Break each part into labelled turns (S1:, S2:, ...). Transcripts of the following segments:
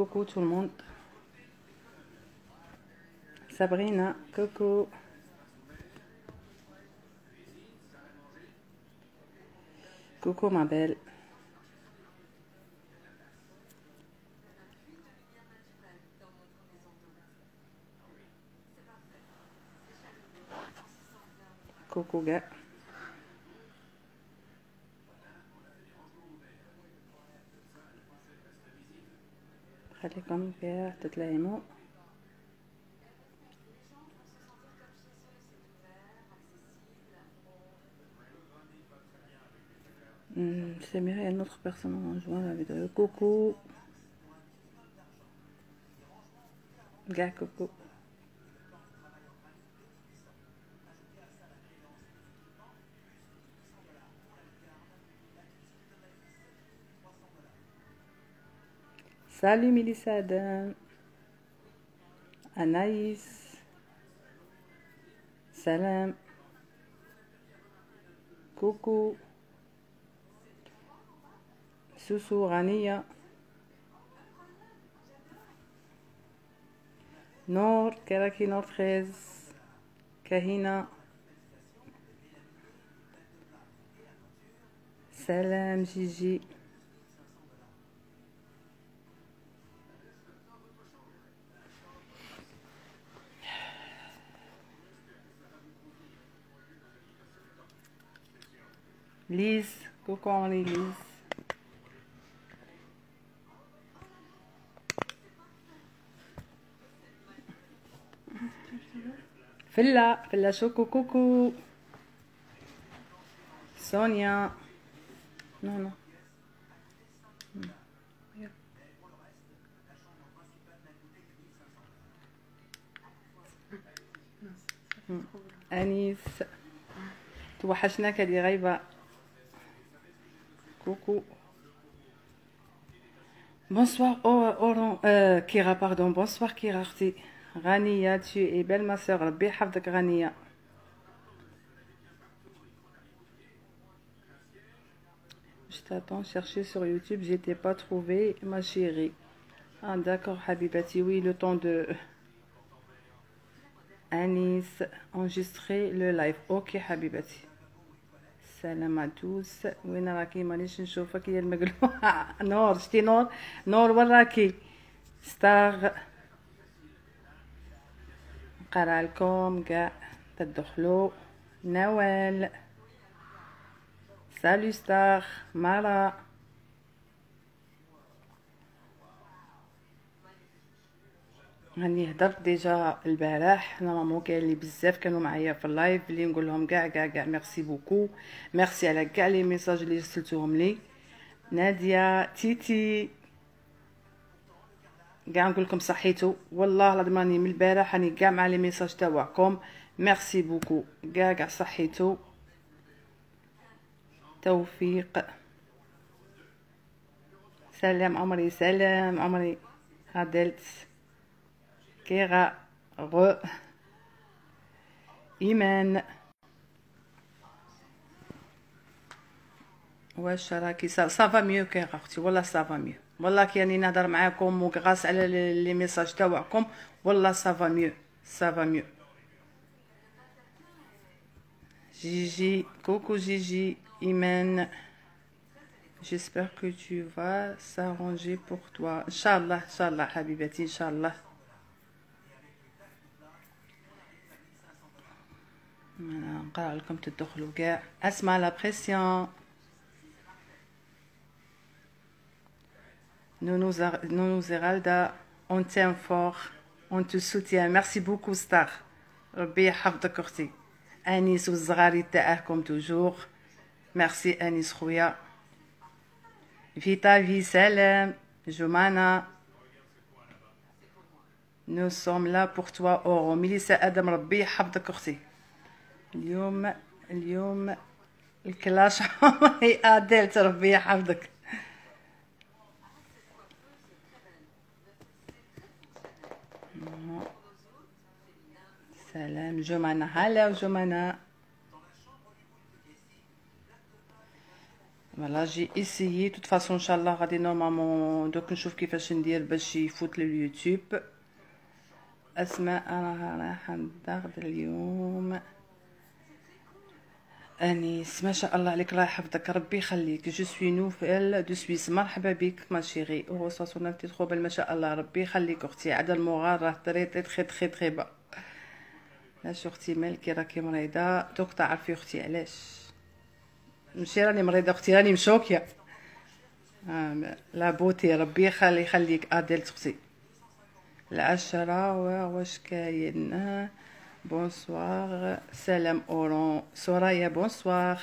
S1: coucou tout le monde. Sabrina, coucou. Coucou ma belle. Coucou gars. خليكم فيها تتلايموا Samira, il y a une autre personne en rejoint la vidéo. Coucou. Gars, coucou. Salut Mélissade, Anaïs, Salam, Coucou, Soussou Rania, Nord, Karaki Nord 13, Kahina, Salam Gigi. ليز كوكو عمري ليز فلا فلا شوكو كوكو سونيا نو نو أنيس توحشناك هذه غايبة Coucou. Bonsoir oh, oh, oh euh, Kira, pardon. Bonsoir Kira Rania, tu es belle ma soeur. Je t'attends chercher sur YouTube. Je t'ai pas trouvé, ma chérie. Ah d'accord Habibati, oui, le temps de... Anis, enregistrer le live. Ok Habibati. سلام عدوس وين راكي؟ مانيش نشوفك يا المقلوعة. نور شتي نور؟ نور وين راكي؟ ستار. نقرأ لكم كاع. تدخلوا نوال. سالو ستار. مارا راني هضرت déjà البارح. normalement كاين اللي بزاف كانوا معايا في ال live اللي نقول لهم كاع كاع كاع merci beaucoup. merci على كاع les messages اللي رسلتوهم لي. نادية تيتي. كاع نقول لكم صحيتو. والله العظيم راني من البارح راني كاع مع لي ميساج تاعكم merci beaucoup. كاع كاع صحيتو. توفيق. سلام عمري سلام عمري هادلت كيغا غو ايمان واش راكي ça va mieux كيغا أختي والله ça va mieux والله كي راني نهضر معاكم وكغاس على les messages تاعكم والله ça va mieux ça va mieux جيجي coucou جيجي ايمان J'espère que tout va s'arranger pour toi. Inch'Allah, Inch'Allah, Habibati, Inch'Allah. نقرا لكم تدخلوا كاع اسمع لا بريسيون Nounou, Nounou Zeralda, on t'aime fort, on te soutient. Merci beaucoup, Star. ربي يحفظك أختي. أنيس والصغاري تاعكم توجور. Merci أنيس خويا. Vita vie salam, Jumana. Nous sommes là pour toi, Oro. ميليسا آدم ربي يحفظك أختي. اليوم اليوم الكلاش هي آديل تربي يحفظك سلام. جمانة هلا وجمانة فوالا جي ايسيي توت فاسون ان شاء الله غادي نورمالمون دوك نشوف كيفاش ندير باش يفوت لليوتيوب. أسماء أنا رايحه نضغط اليوم. انيس ما شاء الله عليك الله يحفظك. ربي يخليك. جو سوي نوفيل دو سويس مرحبا بك ما شيري. أو ساسونا تي تخو ما شاء الله. ربي يخليك أختي. عاد المغار راه تري تري تري تري تري با لاش أختي مالكي راكي مريضة. دوك تعرفي أختي علاش؟ ماشي راني مريضة أختي راني مشوكية. آه لا بوتي. ربي يخلي يخليك اديل أختي. العشرة واش كاين؟ بونسوار سلام اورون سورايا بونسوار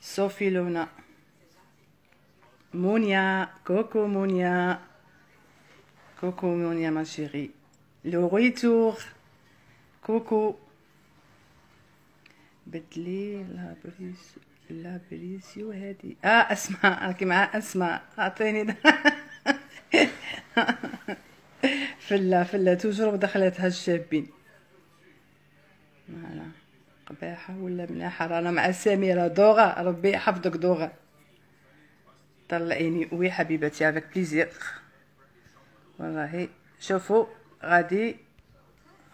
S1: صوفي لونا مونيا كوكو مونيا كوكو مونيا ما شيري لو ريتور كوكو بدلي لا بريس لا بريسيو هادي آه اسماء راكي مع اسماء اعطيني فلا فلا توجور دخلتها الشابين. فوالا. قباحة ولا ملاحة رانا مع سميرة. دوغا ربي يحفظك دوغا. طلعيني. oui حبيبتي avec plaisir والله شوفوا غادي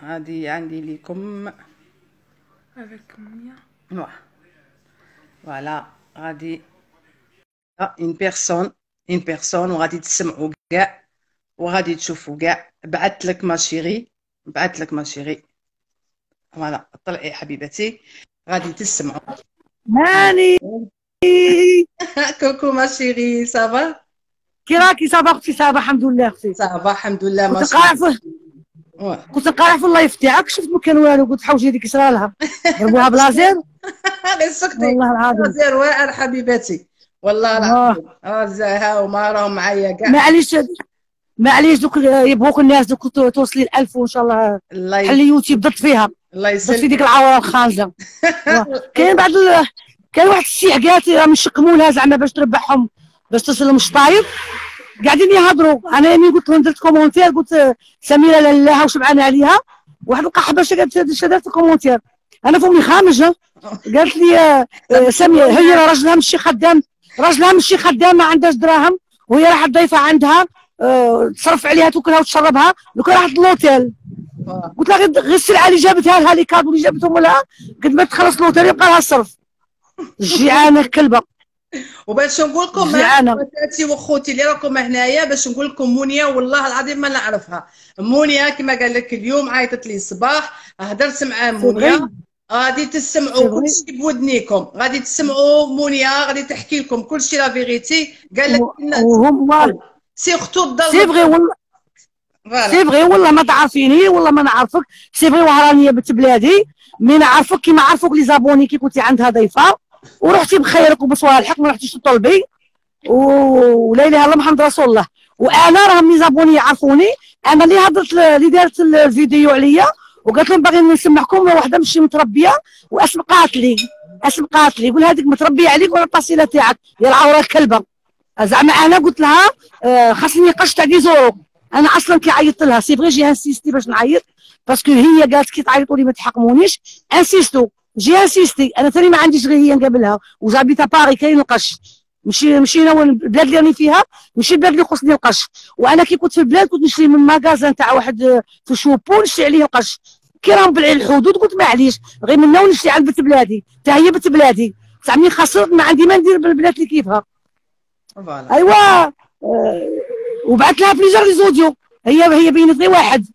S1: غادي عندي ليكم.
S2: avec مونيا
S1: واه voilà غادي. en personne en personne وغادي تسمعوا كاع. وغادي تشوفوا كاع. بعثت لك ma chérie. بعثت لك ma chérie. voilà طلعي حبيبتي. غادي تسمعوا
S3: ماني.
S1: كوكو ما شيري صافا
S3: كي راكي صافا أختي صافا الحمد لله أختي.
S1: صافا الحمد لله ما
S3: كنت
S1: شاء
S3: في
S1: الله.
S3: كنت قاعد في اللايف تاعك شفت ما كان والو قلت حوشي هذيك صرا لها ضربوها بلازير.
S1: غير سكتي.
S3: والله العظيم.
S1: زير واعر حبيبتي. والله العظيم. آه. زاها وما راهم معايا كاع.
S3: معليش معليش دوك يبغوك الناس دوك تو- توصلي الألف وإن شاء الله.
S1: الله
S3: حلي يوتيوب ضد فيها.
S1: الله
S3: ضد في
S1: يسلمك.
S3: ديك العوره الخانزه كاين بعض ال... كاين واحد السيعقات راهم يشقموا لها زعما باش تربحهم باش تسلم الشطايب. قاعدين يهضروا. أنا ملي قلت لهم درت كومونتير قلت سميرة لاله وشبعان عليها. واحد القحبه قالت دارت كومونتير أنا فمي خامج ها. قالت لي آه، آه، سميرة هي راجلها ماشي خدام. راجلها ماشي خدام ما عندهاش دراهم وهي راحت ضيفه عندها. تصرف عليها تاكلها وتشربها لو كان راحت l'hôtel
S1: آه.
S3: قلت لها غير غير السلعه اللي جابتها لها les cadeaux اللي جابتهم لها قد ما تخلص l'hôtel يبقى لها الصرف جيعانة كلبة
S1: وباش نقول لكم. خواتاتي وخوتي اللي راكم هنايا باش نقول لكم مونيا والله العظيم ما نعرفها مونيا كما قال لك اليوم عيطت لي الصباح هدرت مع مونيا. غادي تسمعوا
S3: vrai.
S1: كلشي بودنيكم غادي تسمعوا مونيا غادي تحكي لكم كلشي la vérité قال لك
S3: وهم
S1: سيرتو
S3: سي
S1: الضل
S3: فغي والله سي فغي والله ما تعرفيني والله ما نعرفك. سي فغي وهرانيه بنت بلادي. مي نعرفك كيما عرفوك لي زابوني كي كنتي عندها ضيفه ورحتي بخيرك وبصوالحك ما رحتيش تطلبي ولا اله الا الله محمد رسول الله. وأنا راهم لي زابوني يعرفوني. أنا اللي هضرت اللي دارت ال- الفيديو عليا. وقالت لهم باغي نسمعكم واحدة ماشي متربية. واسم قاتلي اسم قاتلي يقول هذيك متربية عليك ولا الطاسيله تاعك؟ يا العوره الكلبه زعما أنا قلت لها آه، خاصني قش تاع 10 زورو أنا أصلا كي عيطت لها سي فغي جي انسيستي باش نعيط باسكو هي قالت كي تعيطوا لي ما تحقمونيش انسيستو جي انسيستي. أنا ثاني ما عنديش غير هي نقابلها وجابيتا باري كاين القش. مشي مشينا البلاد اللي راني فيها ماشي البلاد اللي يخصني القش. وأنا كي كنت في البلاد كنت نشري من ماغازان تاع واحد آه، في شوبو نشري عليه القش. كي راهم بالعين الحدود قلت معليش غير منا ونشري على بنت بلادي. تا هي بنت بلادي. زعما خسرت ما عندي ما ندير بالبلاد اللي كيفها. ايوا آه، وبعث لها plusieurs les audios هي هي بينت لي واحد.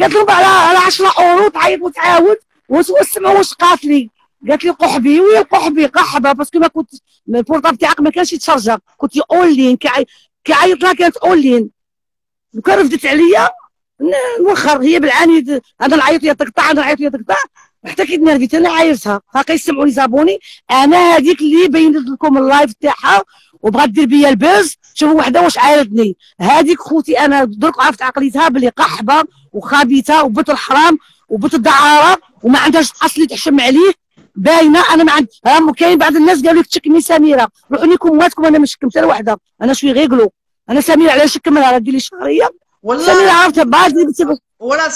S3: قالت لهم على على 10 أورو تعيط وتعاود. واش واش واش قاتلي قالت لي قحبي ويا القحبي قحبة parce que ما كنت ال portable تاعك ما كانش يتشارجا كنت اونلاين كي عي- كي عيط لها كانت اونلاين وكان رفدت عليا. نوخر هي بالعاني أنا نعيط هي تقطع أنا نعيط هي تقطع. حتى كي تنرفيت أنا عايرتها. هاكا يسمعوا les abonnés. أنا هذيك اللي بينت لكم ال live تاعها. وبغات دير بيا ال buzz شوفوا وحده واش عايرتني. هذيك خوتي أنا درك عرفت عقليتها بلي قحبة وخبيثة وبنت الحرام وبنت الدعارة وما عندهاش اصلي تحشم عليه. باينة أنا ما عندي راهم كاين بعض الناس قالوا لك تشكمي سميرة. روحوا لكم مواتكم أنا ما شكمت لا وحده أنا je suis réglo. أنا سميرة على شكمها راه دير لي شهريه
S1: والله
S3: سميرة عرفتها بعد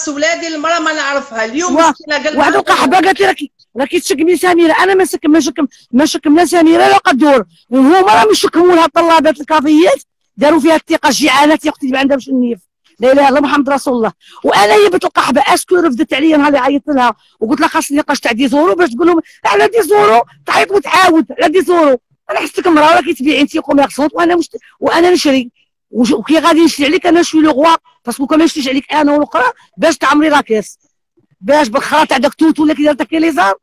S1: ولادي المرأة ما نعرفها. اليوم مسكينه قال
S3: واحد القحبه قالت لي راكي راكي تشكمي سميره أنا ما سكم ما شكم ما شكمنا سميره لا قدور. وهما راهم يشكموا لها طلابات الكافيات داروا فيها الثقة الجيعانات يا أختي ما عندها باش النيف لا إله إلا محمد رسول الله. وأنا هي بنت القحبه est-ce que رفدت عليا نهار اللي عيطت لها. وقلت لها خاصني نقاش تاع dix euros باش تقول لهم على dix euros تعيط وتعاود. على dix euros أنا حسيتك مرأة راكي تبيعي أنت كوميرسونت وأنا مشت... وأنا نشري. وكي غادي نشري عليك أنا شوي لو غوا باسكو كون ما نشريش عليك أنا والأخرى باش تعمري راكيس باش بالخرا تاع داك توت ولا كي دارت ليزار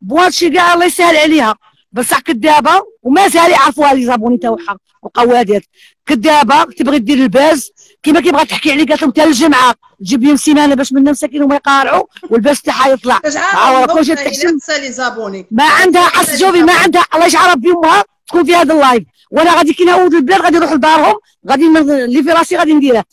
S3: بواتشي كاع الله يسهل عليها. بصح كدابه ومازال يعرفوها لي زابوني تاعها وقوادات كدابه تبغي دير الباز. كيما كيبغى تحكي عليك قالت لهم حتى الجمعه تجيب لهم سيمانة باش منا مساكين وما يقارعوا والباز تاعها يطلع. عاورة كل شيء ما عندها حس جوفي ما عندها. الله يجعل ربي أمها تكون في هذا ال live. وأنا غادي كي نعود البلاد غادي نروح لدارهم غادي اللي في راسي غادي نديره.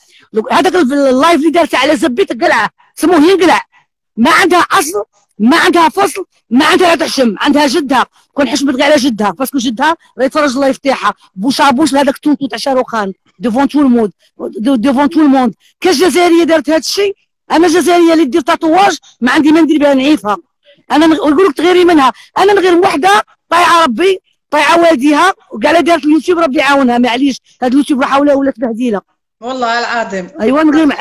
S3: هذاك ال- ال live اللي دارته على زبيت قلعه. سموه ينقلع. ما عندها أصل ما عندها فصل ما عندها تحشم عندها جدها كون حشمت غير على جدها parce que جدها راه يتفرج ال live تاعها. بوش بوش لهذاك توتو تاع شاروخان devant tout le monde devant tout le monde كاش جزائرية دارت هذا الشيء أنا جزائرية اللي دير تاتواج ما عندي ما ندير بها نعيفها. أنا نقول لك تغيري منها. أنا نغير وحدة طايعة ربي طايعة والديها وكاع دارت اليوتيوب ربي يعاونها. معليش هذا اليوتيوب راح ولا ولات بهديلة.
S1: والله العظيم.
S3: ايوا نغير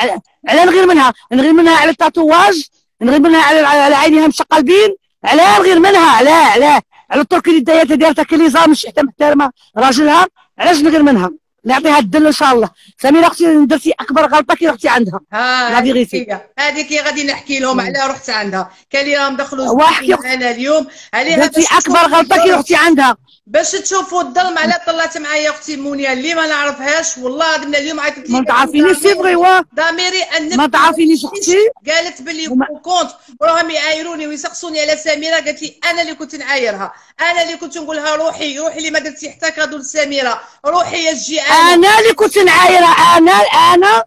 S3: على نغير منها. نغير منها على التاتواج نغير منها على على عينيها مشقلبين على نغير منها على على على التركي اللي دايرتها دارتها كليزا مش حتى محترمه راجلها علاش نغير منها؟ نعطيها الدل إن شاء الله. سميره أختي درتي أكبر غلطة كي رحتي عندها.
S1: ها
S3: لا
S1: هذيك vérité. هذيك غادي نحكي لهم على رحت عندها. كان لي راهم دخلوا معنا اليوم. عليها
S3: درتي
S1: أكبر
S3: غلطة كي. رحتي عندها.
S1: باش تشوفوا الظلم على طلعت معايا أختي مونيا اللي ما نعرفهاش. والله العظيم اليوم عيطت لي
S3: ما تعرفينيش c'est vrai واه
S1: ضميري أن
S3: ما تعرفينيش أختي.
S1: قالت باللي
S3: وما-
S1: كونت وراهم يعايروني ويسقسوني على سميرة. قالت لي أنا اللي كنت نعايرها. أنا اللي كنت نقول لها روحي روحي اللي ما درتي حتى cadeau لسميرة. روحي يا الجيعانه
S3: أنا اللي كنت نعايرة. أنا أنا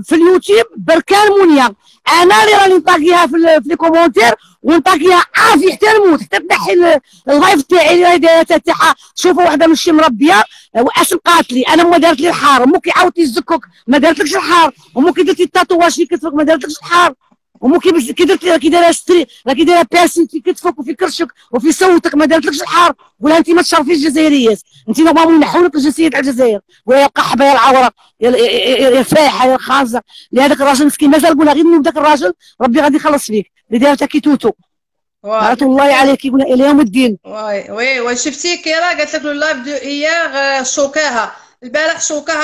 S3: في اليوتيوب بركان مونيا أنا اللي راني نطاقيها في, les commentaires ونطاقيها عافي حتى نموت حتى تنحي ال- ال live تاعي اللي دايره تاعها شوفوا وحدة ماشي مربية واسم قاتلي أنا ما دارت لي الحار. أمك عاودتي الزكوك ما دارتلكش الحار. أمك درتي ال tatouage في كتفك ما دارتلكش الحار. أمك بس- كي درتي راكي دايره ستري راكي دايره piercing في كتفك وفي كرشك وفي صوتك ما دارتلكش الحار قولها انت ما تشرفيش الجزائريات. انت normalement ينحوا لك الجنسيه تاع الجزائر. ويا القحبه يا العورة يا يا- يا الخازه لهذاك الراجل مسكين مازال قولها غير من ذاك الراجل ربي غادي يخلص فيك. اللي دارتها كي توتو رحمه الله عليك يقول إلى يوم الدين.
S1: واي. oui oui شفتي كيرا قالت لك ال live d'hier شوكاها. البارح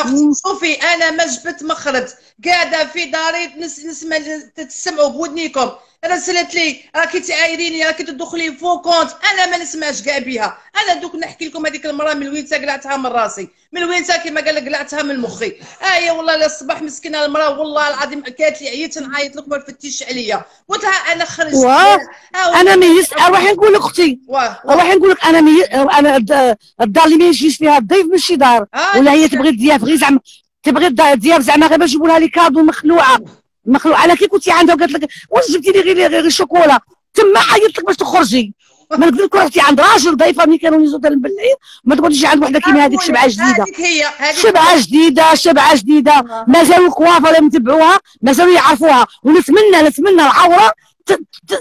S3: مم.
S1: شوفي أنا ما جبت مخرج. قاعدة في داري نس نسمع تسمعوا بودنيكم. رسلت لي راكي تعايريني راكي تدخلي faux compte. أنا ما نسمعش كاع بها أنا دوك نحكي لكم هذيك المرأة من وين قلعتها من راسي. من وين كيما قال لك قلعتها من مخي. ايا والله لا الصباح مسكينة المرأة والله العظيم قالت لي عييت نعيط لك ما تفتيش عليا. قلت لها أنا خرجت. آه،
S3: أنا ميس أروح نقول لك
S1: أختي.
S3: أروح نقول لك أنا مي... أنا الد- الدار اللي ما يجيش فيها الضيف ماشي دار.
S1: آه،
S3: ولا هي تبغي الضياف غير زعما تبغي الض- الضياف زعما غير باش يجيبوا لها لي كادو مخلوعة. مخلوعه أنا كي كنتي عندها وقالت لك واش جبتي لي غير غير الشوكولا؟ تما حيدت لك باش تخرجي. ما نقدر لك رحتي عند راجل ضيفة ملي كانوا يزودوا المبلعين ما تقوليش عند وحدة كيما هذيك
S1: شبعة جديدة.
S3: شبعة جديدة شبعة جديدة. مازالوا الكوافه اللي متبعوها مازالوا يعرفوها. ونتمنى نتمنى العورة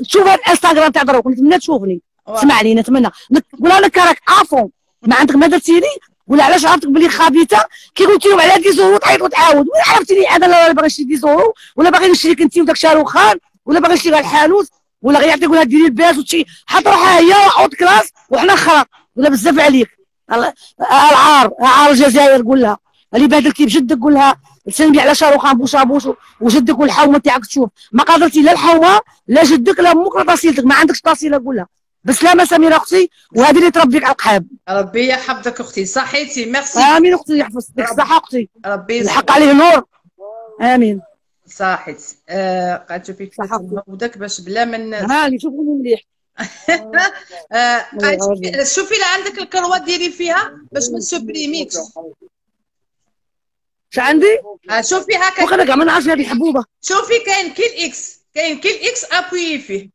S3: تشوفها الإنستغرام تاع دروك. نتمنى تشوفني.
S1: واه.
S3: اسمعني نتمنى. نت- قولها لك راك آفون. ما عندك ما درتي لي ولا علاش عرفتك بلي خبيثه كي قلت لهم على dix euros تعيط وتعاود. وين عرفتني أنا لا باغي نشري dix euros ولا باغي نشريك انت وداك شاروخان ولا باغي نشري الحانوت ولا غير يعطيك ولا ديري ال buzz وتشي حط روحها هي عود classe وحنا خرا ولا بزاف عليك. العار عار الجزائر قول لها اللي بهدلتي بجدك قول لها تسلمي على شاروخان بوش بوش وجدك والحومة تاعك تشوف. ما قدرتي لا الحومة لا جدك لا أمك لا طاسيلتك ما عندكش طاسيله قول لها بسلامه سميره أختي وهذه اللي تربيك على القحاب
S1: ربي يحفظك أختي صحيتي ميرسي.
S3: آمين أختي يحفظك. الصحه أختي.
S1: ربي
S3: الحق عليه نور آمين.
S1: صحيت. آه كيف
S3: صح.
S1: نودك باش بلا من
S3: ها اللي شوفوني مليح.
S1: آه شوفي لا عندك الكروات ديري فيها باش ما تسوبريميكش
S3: اش عندي؟
S1: آه شوفي هكا.
S3: وقال كاع ما نعرفش هذه الحبوبه
S1: شوفي كاين كيل إكس. كاين كيل إكس أبوي فيه.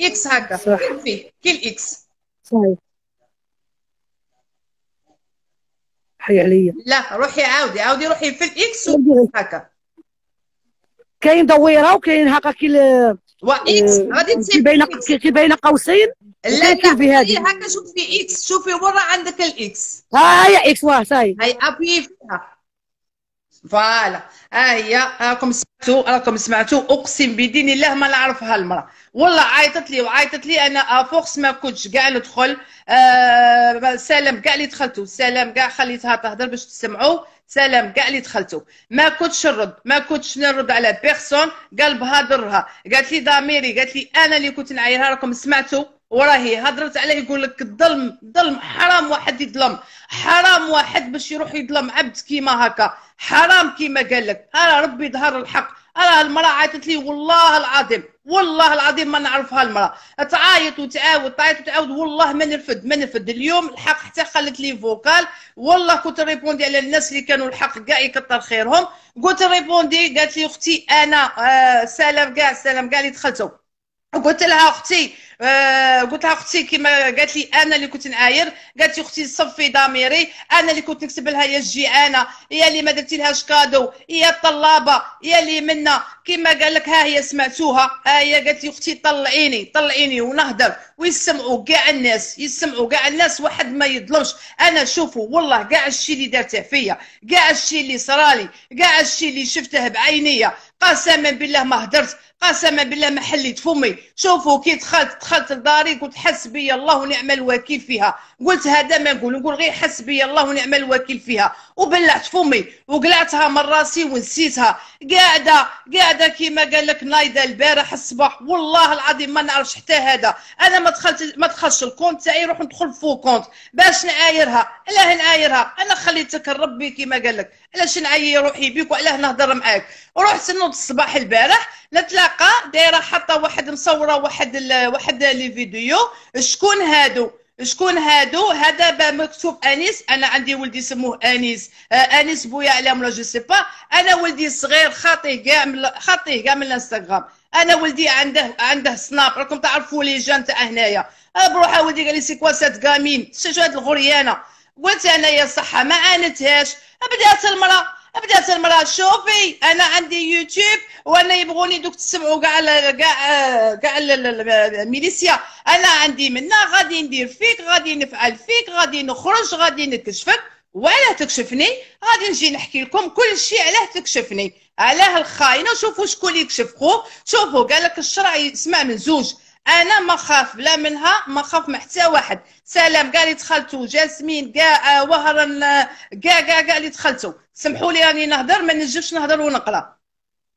S1: إكس هكا
S3: صح.
S1: فيه كيل إكس
S3: صحيح. حي عليا
S1: لا روحي عاودي عاودي روحي في الاكس هكا
S3: كاين دويرة وكاين هكا كي
S1: واكس
S3: آه،
S1: غادي تسيب
S3: بين. كي بين قوسين؟
S1: لا
S3: في هذه.
S1: هكا شوفي إكس شوفي ورا عندك الاكس
S3: ها هي إكس واه ساي
S1: هاي أبي فيها. فوالا. ها هي راكم سمعتوا راكم سمعتوا. أقسم بدين الله ما نعرفها المرأة. والله عيطت لي وعيطت لي أنا افورس ما كنتش كاع ندخل. آه سلام كاع اللي دخلتوا سلام كاع خليتها تهضر باش تسمعوا سلام كاع اللي دخلتوا ما كنتش نرد ما كنتش نرد على بيرسون قلبها ضرها قالت لي ضميري قالت لي أنا اللي كنت نعايرها راكم سمعتوا وراهي هضرت عليه يقول لك الظلم ظلم حرام واحد يظلم. حرام واحد باش يروح يظلم عبد كيما هكا. حرام كيما قال لك. راه ربي ظهر الحق. راه المرأة عيطت لي والله العظيم. والله العظيم ما نعرفها المراه تعايط وتعاود تعيط وتعاود. والله ما نرفد ما نرفد. اليوم الحق حتى خلت لي vocal. والله كنت répondis على الناس اللي كانوا الحق كاع يكثر خيرهم. قلت répondis قالت لي أختي أنا آه سلام كاع سلام كاع اللي دخلتوا قلت لها أختي قلت لها أختي كيما قالت لي أنا اللي كنت نعاير. قالت لي أختي صفي ضميري أنا اللي كنت نكتب لها يا الجيعانه يا اللي ما درتي لهاش cadeau يا الطلابة يا اللي منا. كيما قال لك ها هي سمعتوها ها هي قالت لي أختي طلعيني طلعيني ونهضر ويسمعوا كاع الناس يسمعوا كاع الناس واحد ما يظلمش. أنا شوفوا والله كاع الشيء اللي دارته فيا كاع الشيء اللي صرالي كاع الشيء اللي شفته بعينيا. قسما بالله ما هدرت قسما بالله ما حليت فمي. شوفوا كي دخلت دخلت لداري قلت حسبي الله ونعم الوكيل فيها. قلت هذا ما نقول نقول غير حسبي الله ونعم الوكيل فيها. وبلعت فمي وقلعتها من راسي ونسيتها. قاعدة قاعدة كيما قال لك نايدة البارح الصباح. والله العظيم ما نعرفش حتى هذا. أنا ما دخلت ما دخلش ال compte تاعي نروح ندخل faux compte باش نعايرها؟ علاه نعايرها؟ أنا خليتك ربي كيما قال لك. علاش نعاير روحي بيك وعلاه نهضر معاك؟ رحت نوض الصباح البارح نتلاقى دايرة حاطة واحد مصورة واحد. واحد les vidéos. شكون هادو؟ شكون هادو؟ هذا مكتوب أنيس. أنا عندي ولدي سموه أنيس. آه أنيس بويا علام ولا je sais pas. أنا ولدي صغير خاطيه كاع خاطيه كاع من الانستغرام. أنا ولدي عنده عنده سناب راكم تعرفوا les jeunes تاع هنايا. بروح ولدي قال لي c'est quoi cette gamine هاد الغريانة. قلت أنا يا صحة ما عانتهاش. بدات المراه بدات المرأة. شوفي أنا عندي يوتيوب وأنا يبغوني دوك تسمعوا كاع كاع كاع الميليسيا أنا عندي منا غادي ندير فيك غادي نفعل فيك غادي نخرج غادي نكشفك وعلاه تكشفني. غادي نجي نحكي لكم كل شيء علاه تكشفني. علاه الخاينة. شوفوا شكون يكشف خوه شوفوا قال لك الشرع يسمع من زوج. أنا ما خاف لا منها ما خاف من حتى واحد. سلام كاع اللي دخلتوا جاسمين كاع وهران كاع كاع كاع اللي دخلتوا سمحوا لي راني نهضر ما نجمش نهضر ونقرأ.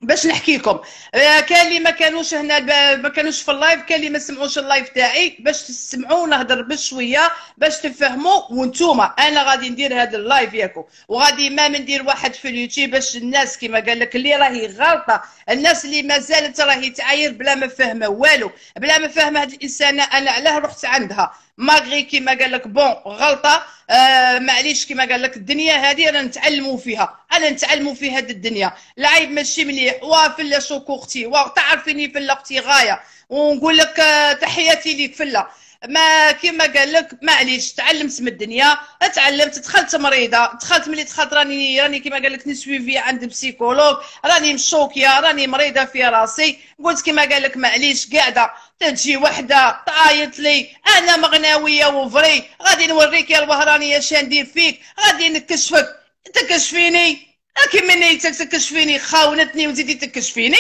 S1: باش نحكي لكم آه كان اللي ما كانوش هنا ما كانوش في ال live كان اللي ما سمعوش ال live تاعي. باش تسمعوا نهضر بشوية باش تفهموا وانتوما أنا غادي ندير هذا ال live ياكم وغادي ما ندير واحد في اليوتيوب باش الناس كما قال لك اللي راهي غلطة. الناس اللي مازالت راهي تعاير بلا ما فاهمه والو. بلا ما فاهمه هذه الإنسانة أنا علاه رحت عندها. malgré كيما قال لك bon غلطة. آه معليش كيما قال لك الدنيا هذه أنا نتعلموا فيها. أنا نتعلموا في هذه الدنيا. العيب ماشي مليح. وفلا شوك أختي وتعرفيني فلا أختي غاية. ونقول لك آه تحياتي ليك فلا. ما كيما قال لك معليش تعلمت من الدنيا تعلمت دخلت مريضة دخلت ملي دخلت راني راني كيما قال لك ن suivi عند psychologue راني مشوكية راني مريضة في راسي. قلت كيما قال لك معليش قاعدة تجي وحدة تعيط لي أنا مغناوية وفري غادي نوريك يا الوهرانيه اش ندير فيك غادي نكشفك. تكشفيني؟ كي من نيتك تكشفيني خاونتني وزيدي تكشفيني؟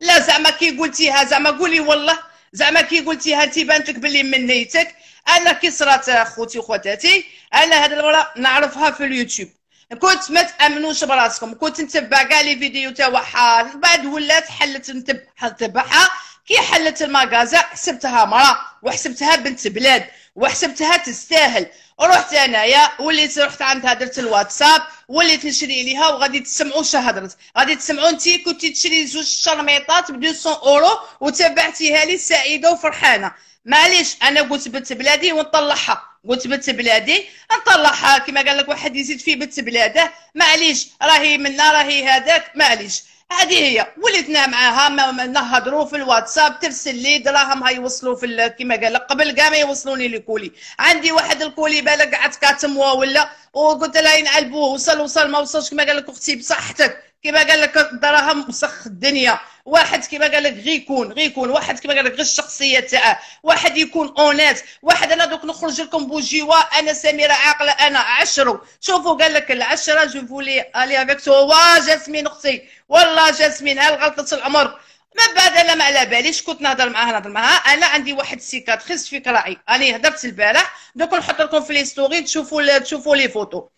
S1: لا زعما كي قلتيها زعما قولي والله. زعما كي قلتيها انت بانت لك باللي من نيتك أنا كي صرات أخوتي وخواتاتي أنا هاد المراه نعرفها في اليوتيوب. كنت ما تأمنوش براسكم كنت نتبع كاع les vidéos تاعها بعد ولات حلت نتبعها. كي حلت المغازا حسبتها مراه وحسبتها بنت بلاد وحسبتها تستاهل. رحت انايا وليت رحت عندها درت الواتساب وليت نشري ليها وغادي تسمعوا اش هضرت. غادي تسمعوا انت كنتي تشري زوج شرميطات ب 200 اورو وتبعتيها لي سعيدة وفرحانة. معليش أنا قلت بنت بلادي ونطلعها. قلت بنت بلادي نطلعها. كما قال لك واحد يزيد في بنت بلاده. معليش راهي منا راهي هذاك. معليش. هذه هي. وليتنا معاها نهضروا في الواتساب ترسل لي دراهم يوصلوا في كما قال قبل كاع ما يوصلوني لي كولي عندي واحد الكولي بالك قعدت كاتم ولا وقلت لها ينعلبوه وصل وصل ما وصلش كما قال لك أختي بصحتك. كيما قال لك الدراهم مسخ الدنيا. واحد كيما قال لك غي يكون غي يكون واحد كيما قال لك غير الشخصية تاعه. واحد يكون اونيت واحد أنا دوك نخرج لكم بوجيوا. أنا سميره عاقلة. أنا عشرو شوفوا قال لك العشرة. جو فولي الي افيك تو جاسمين أختي. والله جاسمين هل غلطه العمر من بعد أنا ما على باليش. كنت نهضر معاها نهضر معاها أنا عندي واحد cicatrice في كراعي. أنا هضرت البارح. دوك نحط لكم في les stories تشوفوا تشوفوا les photos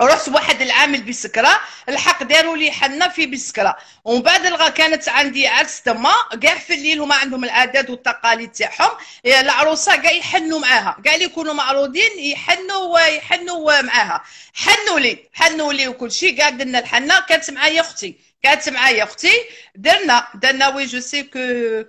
S1: رحت واحد العامل بسكرة الحق داروا لي حنه في بسكرة. ومن بعد كانت عندي عرس تما كاع في الليل هما عندهم العادات والتقاليد تاعهم. العروسة كاع يحنوا معاها كاع اللي يكونوا معروضين يحنوا يحنوا معاها. حنوا لي حنوا لي وكل شيء كاع درنا الحنة كانت معايا أختي. كانت معايا أختي. درنا درنا oui je sais que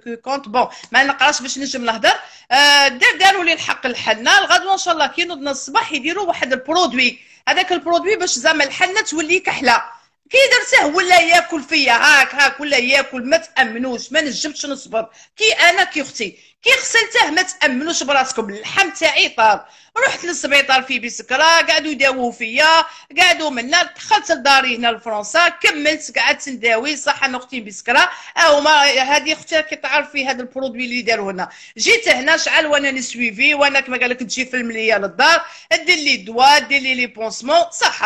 S1: que compte bon ما نقراش باش نجم نهضر. آه داروا لي الحق الحنة. الغدوه إن شاء الله كي نوضنا الصباح يديروا واحد ال produit. هذاك ال produit باش زعما الحنة تولي كحلة. كي درته ولا ياكل فيا هاك هاك ولا ياكل ما تأمنوش ما نجمتش نصبر. كي أنا كي أختي. كي غسلته ما تأمنوش براسكم اللحم تاعي طار رحت للسبيطار في بسكره قعدوا يداووا فيا قعدوا منا دخلت لداري هنا لفرنسا كملت قعدت نداوي صح أنا أختي بسكره أو ما هذه أختي كي تعرفي هذا ال produit اللي داروا هنا. جيت هنا شحال وأنا ن suivi وأنا كما قال لك تجي فرمليه للدار. دير لي الدواء دير لي les pansements صح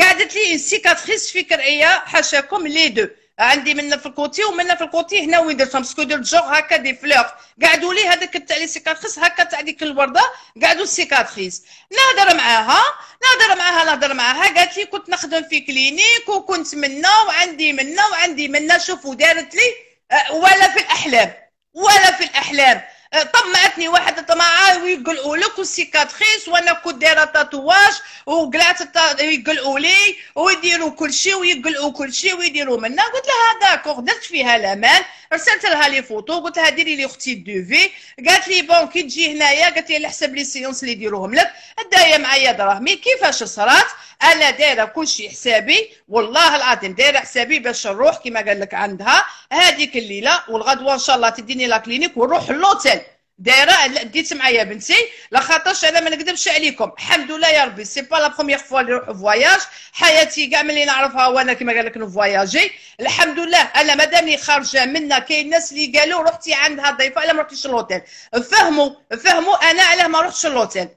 S1: قعدت les cicatrices في كرعيه حاشاكم les deux عندي منا في ال côté ومنا في ال côté هنا وين درتهم؟ parce que درت جوج هكا des fleurs قعدوا لي هذاك تاع les cicatrices هكا تاع ديك الوردة قعدوا ال cicatrices نهضر معاها نهضر معاها نهضر معاها. قالت لي كنت نخدم في clinique وكنت منا وعندي منا وعندي منا شوفوا دارت لي أه، ولا في الأحلام ولا في الأحلام. طمعتني واحد الطماعه ويقلعوا لك ال cicatrices وأنا كنت دايرة tatouage وقلعت يقلعوا لي ويديروا كل شيء ويقلعوا كل شيء ويديروا منا. قلت لها d'accord درت فيها الامان رسلت لها les photos قلت لها ديري لي أختي le devis قالت لي bon كي تجي هنايا قالت لي على حسب les séances اللي يديروهم لك. دايا معايا دراهمي. كيفاش صرات؟ أنا دايرة كل شيء حسابي. والله العظيم دايرة حسابي باش نروح كما قال لك عندها هذيك الليلة والغدوة إن شاء الله تديني la clinique ونروح l'hôtel دايرة ديت معايا بنتي. لا خاطرش أنا ما نكذبش عليكم. الحمد لله يا ربي. c'est pas la première fois اللي نروح voyage حياتي كاع ملي نعرفها وأنا كما قال لك نفواياجي. الحمد لله. أنا مادامني خارجة منا كاين الناس اللي قالوا رحتي عندها ضيفه علاه ما رحتيش l'hôtel فهموا فهموا أنا علاه ما رحتش l'hôtel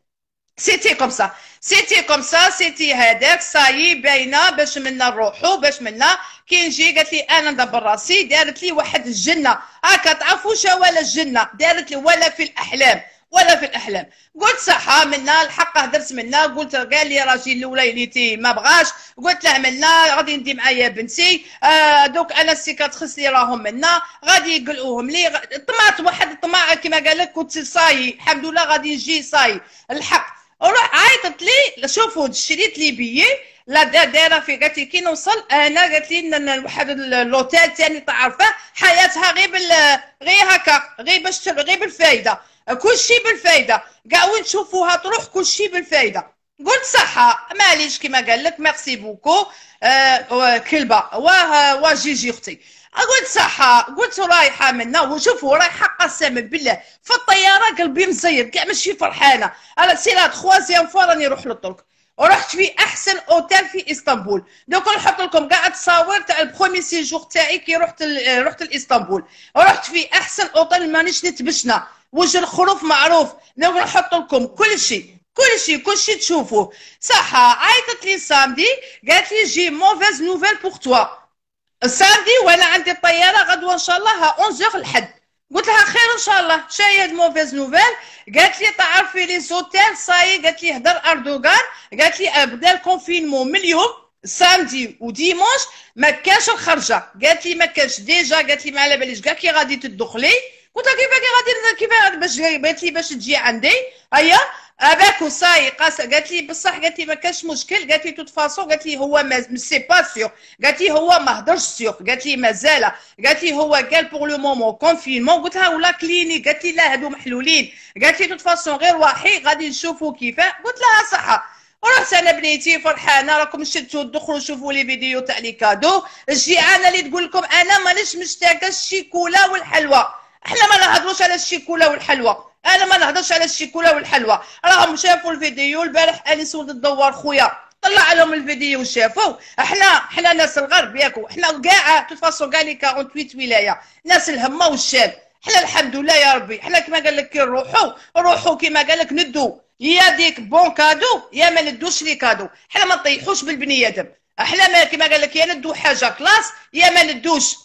S1: c'était comme ça c'était comme ça c'était هذاك صايي باينة باش منا نروحوا باش منا كي نجي قالت لي أنا ندبر راسي دارت لي واحد الجنة. هاكا تعرفوش ولا الجنة؟ دارت لي ولا في الأحلام ولا في الأحلام. قلت صح منا الحق هدرت منا قلت قال لي راجل الأولى ما بغاش. قلت له منا غادي ندي معايا بنتي. آه دوك أنا ال cicatrices اللي راهم منا غادي يقلعوهم لي. طمعت واحد الطماع كما قال لك كنت صاي. الحمد لله غادي نجي صاي. الحق. وروح عيطت لي شوفوا شريت لي بيي لا دايرة في قالت لي كي نوصل أنا قالت لي واحد l'hôtel ثاني تعرفه حياتها غير بال غير هكا غير باش غير بالفايده كل شيء بالفايدة. كاع وين تشوفوها تروح كل شيء بالفايدة. قلت صح معليش كيما قال لك merci beaucoup آه كلبة. واه جيجي أختي. قلت صح قلت رايحة منا وشوفوا رايحه قسما بالله. في الطيارة قلبي مزير كاع ماشي فرحانة. أنا c'est la troisième fois راني نروح للترك. ورحت في أحسن أوتيل في إسطنبول. دوك نحط لكم كاع التصاوير تاع ال premier séjour تاعي كي رحت رحت لإسطنبول. ورحت في أحسن أوتيل مانيش نتبشنا. وجه الخروف معروف. دوك نحط لكم كل شيء كل شيء كل شيء تشوفوه. صح عيطت لي samedi قالت لي جي mauvaise nouvelle pour toi samedi وأنا عندي الطياره غدوة إن شاء الله 11 الحد. قلت لها خير إن شاء الله. شا هي هاد mauvaise nouvelle. قالت لي تعرفي les hôtels ça y est قالت لي هدر أردوغان. قالت لي بدا ال confinement من اليوم samedi و dimanche ما كانش الخرجة. قالت لي ما كانش déjà. قالت لي ما على باليش. كاع كي غادي تدخلي. قلت لها كيف غادي كيف باش قالت لي باش تجي عندي؟ هيا. أباك وصاي قاس قالت لي بصح قالت لي ما كانش مشكل قالت لي toute façon قالت لي هوما c'est pas sûr قالت لي هو ما هضرش sûr قالت لي مازال. قالت لي هو قال pour le moment confinement قلت لها و la clinique قالت لي لا هادو محلولين. قالت لي toute façon غير واحي غادي نشوفوا كيفاه. قلت لها صح رحت أنا بنيتي فرحانة راكم شفتوا دخلوا شوفوا les vidéos تاع les cadeaux. الجيعانه اللي تقول لكم أنا مانيش مشتاقة الشيكولا والحلوى. إحنا ما نهضروش على الشيكولا والحلوى. أنا ما نهضرش على الشيكولا والحلوى. راهم شافوا الفيديو البارح انس ولد الدوار خويا. طلع لهم الفيديو وشافوا إحنا إحنا ناس الغرب ياكو. إحنا كاع toute façon كاع les 48 ولاية. ناس الهمة والشان إحنا الحمد لله يا ربي. إحنا كما قال لك كي نروحوا روحوا كما قال لك ندو. يا des bons cadeaux يا ما ندوش les cadeaux. إحنا ما نطيحوش بالبني آدم إحنا ما كما قال لك يا ندو حاجة classe يا ما ندوش.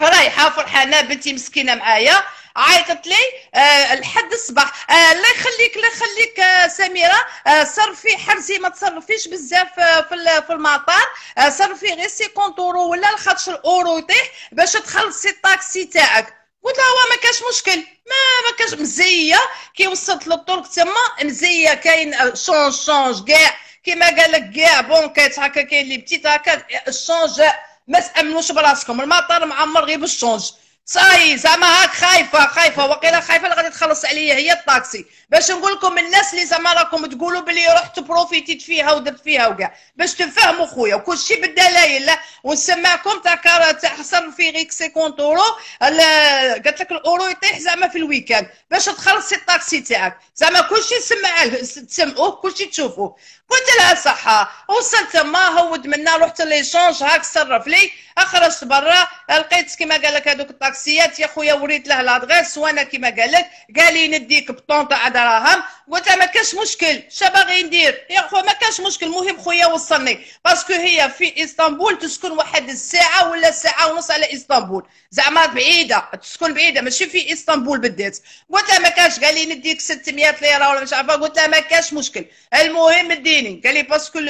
S1: رايحة فرحانة بنتي مسكينة معايا. عيطت لي آه لحد الصباح. آه الله يخليك الله يخليك آه سميرة. آه صرفي حرزي ما تصرفيش بزاف آه في في المطار. آه صرفي غير 50 اورو ولا لخاطش الاورو يطيح باش تخلصي الطاكسي تاعك. قلت لها هو ما كاش مشكل. ما ما كاش مزية. كي وصلت للترك تما مزية. كاين change change كاع. كيما قال لك كاع بونكات هكا كاين les petites هكا. ال change ما تأمنوش براسكم. المطار معمر غير بال change ça y est زعما هاك خايفة خايفة. وقيله خايفة اللي غادي تخلص عليا هي الطاكسي. باش نقول لكم الناس اللي زعما راكم تقولوا بلي رحت بروفيتيت فيها ودرت فيها وكاع. باش تفهموا خويا وكل شيء بالدلائل. ونسمعكم تاع كار تاع صرفي غير 50 أورو. قالت لك الأورو يطيح زعما في ال week-end. باش تخلصي الطاكسي تاعك. زعما كل شيء سمع تسمعوه كل شيء تشوفوه. قلت لها صحة وصلت تما هود منا رحت les changes هاك صرف لي. أخرجت برا لقيت كيما قال لك هذوك الطاكسيات يا خويا وريت له l'adresse وأنا كيما قال لك. قال لي نديك ب tant تاع دراهم قلت له ما كاش مشكل شا باغي ندير يا خويا ما كاش مشكل. المهم خويا وصلني. parce que هي في إسطنبول تسكن واحد الساعة ولا ساعة ونص على إسطنبول. زعما بعيدة تسكن بعيدة ماشي في إسطنبول بالذات. قلت له ما كاش قال لي نديك 600 ليرة ولا مش عارفة. قلت له ما كاش مشكل. المهم اديني. قال لي parce que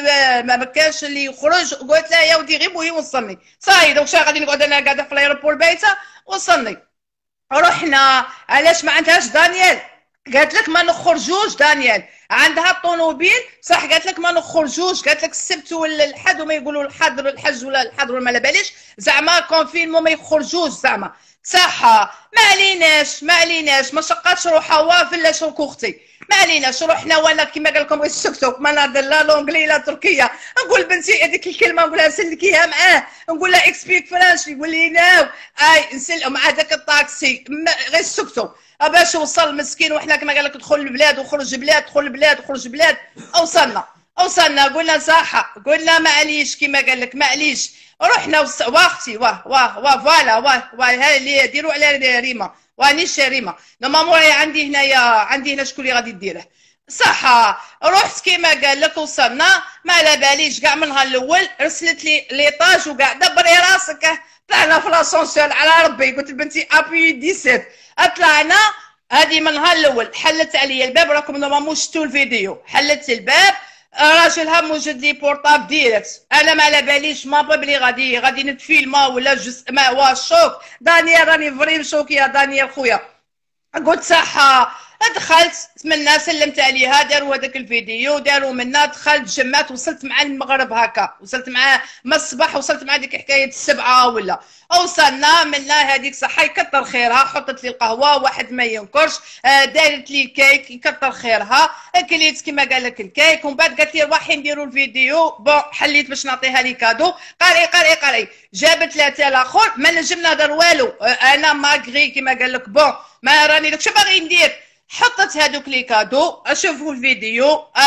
S1: ما كاش اللي يخرج. قلت له يا ودي غير المهم وصلني. صاي دوك شا غادي نقعد أنا قاعدة في ال aéroport بايتة. وصلني. رحنا. علاش ما عندهاش دانيال؟ قالت لك ما نخرجوش دانيال. عندها الطوموبيل. صح قالت لك ما نخرجوش. قالت لك السبت ولا الحد وما يقولوا الحظر الحج ولا الحظر ما باليش. زعما confinement ما يخرجوش زعما. صح ما عليناش ما عليناش. ما شقاتش روحها وافل شوك أختي ما عليناش. رحنا وأنا كما قال لكم غير السكتوك ما نهضر لا لونجلي لا تركية. نقول بنتي هذيك الكلمة نقولها سلكيها معاه. نقول لها إكسبيك فرنش يقول لي ناو. أي نسل مع ذاك الطاكسي. غير السكتو باش وصل مسكين وحنا كما قال لك دخل البلاد وخرج البلاد دخل البلاد وخرج البلاد أوصلنا. أوصلنا قلنا صح قلنا معليش كما قال لك معليش رحنا واختي واه واه واه voilà واه واه اللي ديروا على ريما. وانيش ريما. normalement عندي هنايا عندي هنا شكون اللي غادي ديره. صح رحت كيما قال لك وصلنا. ما على باليش كاع من نهار الأول رسلت لي l'étage وكاع دبري راسك. طلعنا في l'ascenseur على ربي. قلت لبنتي أبي 17 طلعنا هذه من نهار الأول. حلت عليا الباب راكم normalement شفتوا الفيديو. حلت الباب. راجلها موجد le portable direct. أنا ما على باليش ما بلي غادي غادي نتفيلما ولا جزء ما هو choc. دانيال راني vraiment choc يا دانيال خويا. قلت صح دخلت منا سلمت عليها داروا هذاك الفيديو داروا منا دخلت جمعت وصلت مع المغرب هكا وصلت مع ما الصباح وصلت مع ديك حكاية السبعة ولا. وصلنا منا هذيك صحه يكثر خيرها حطت لي القهوة واحد ما ينكرش آه، دارت لي كيك يكثر خيرها كليت كما قال لك الكيك ومن بعد قالت لي روحي نديروا الفيديو. bon حليت باش نعطيها les cadeaux. قاري قاري قاري. جابت تاع الآخر ما نجم نهضر والو. آه، أنا malgré كما قال لك. bon ما راني دوك شو باغي ندير. حطت هذوك les cadeaux شوفوا الفيديو آه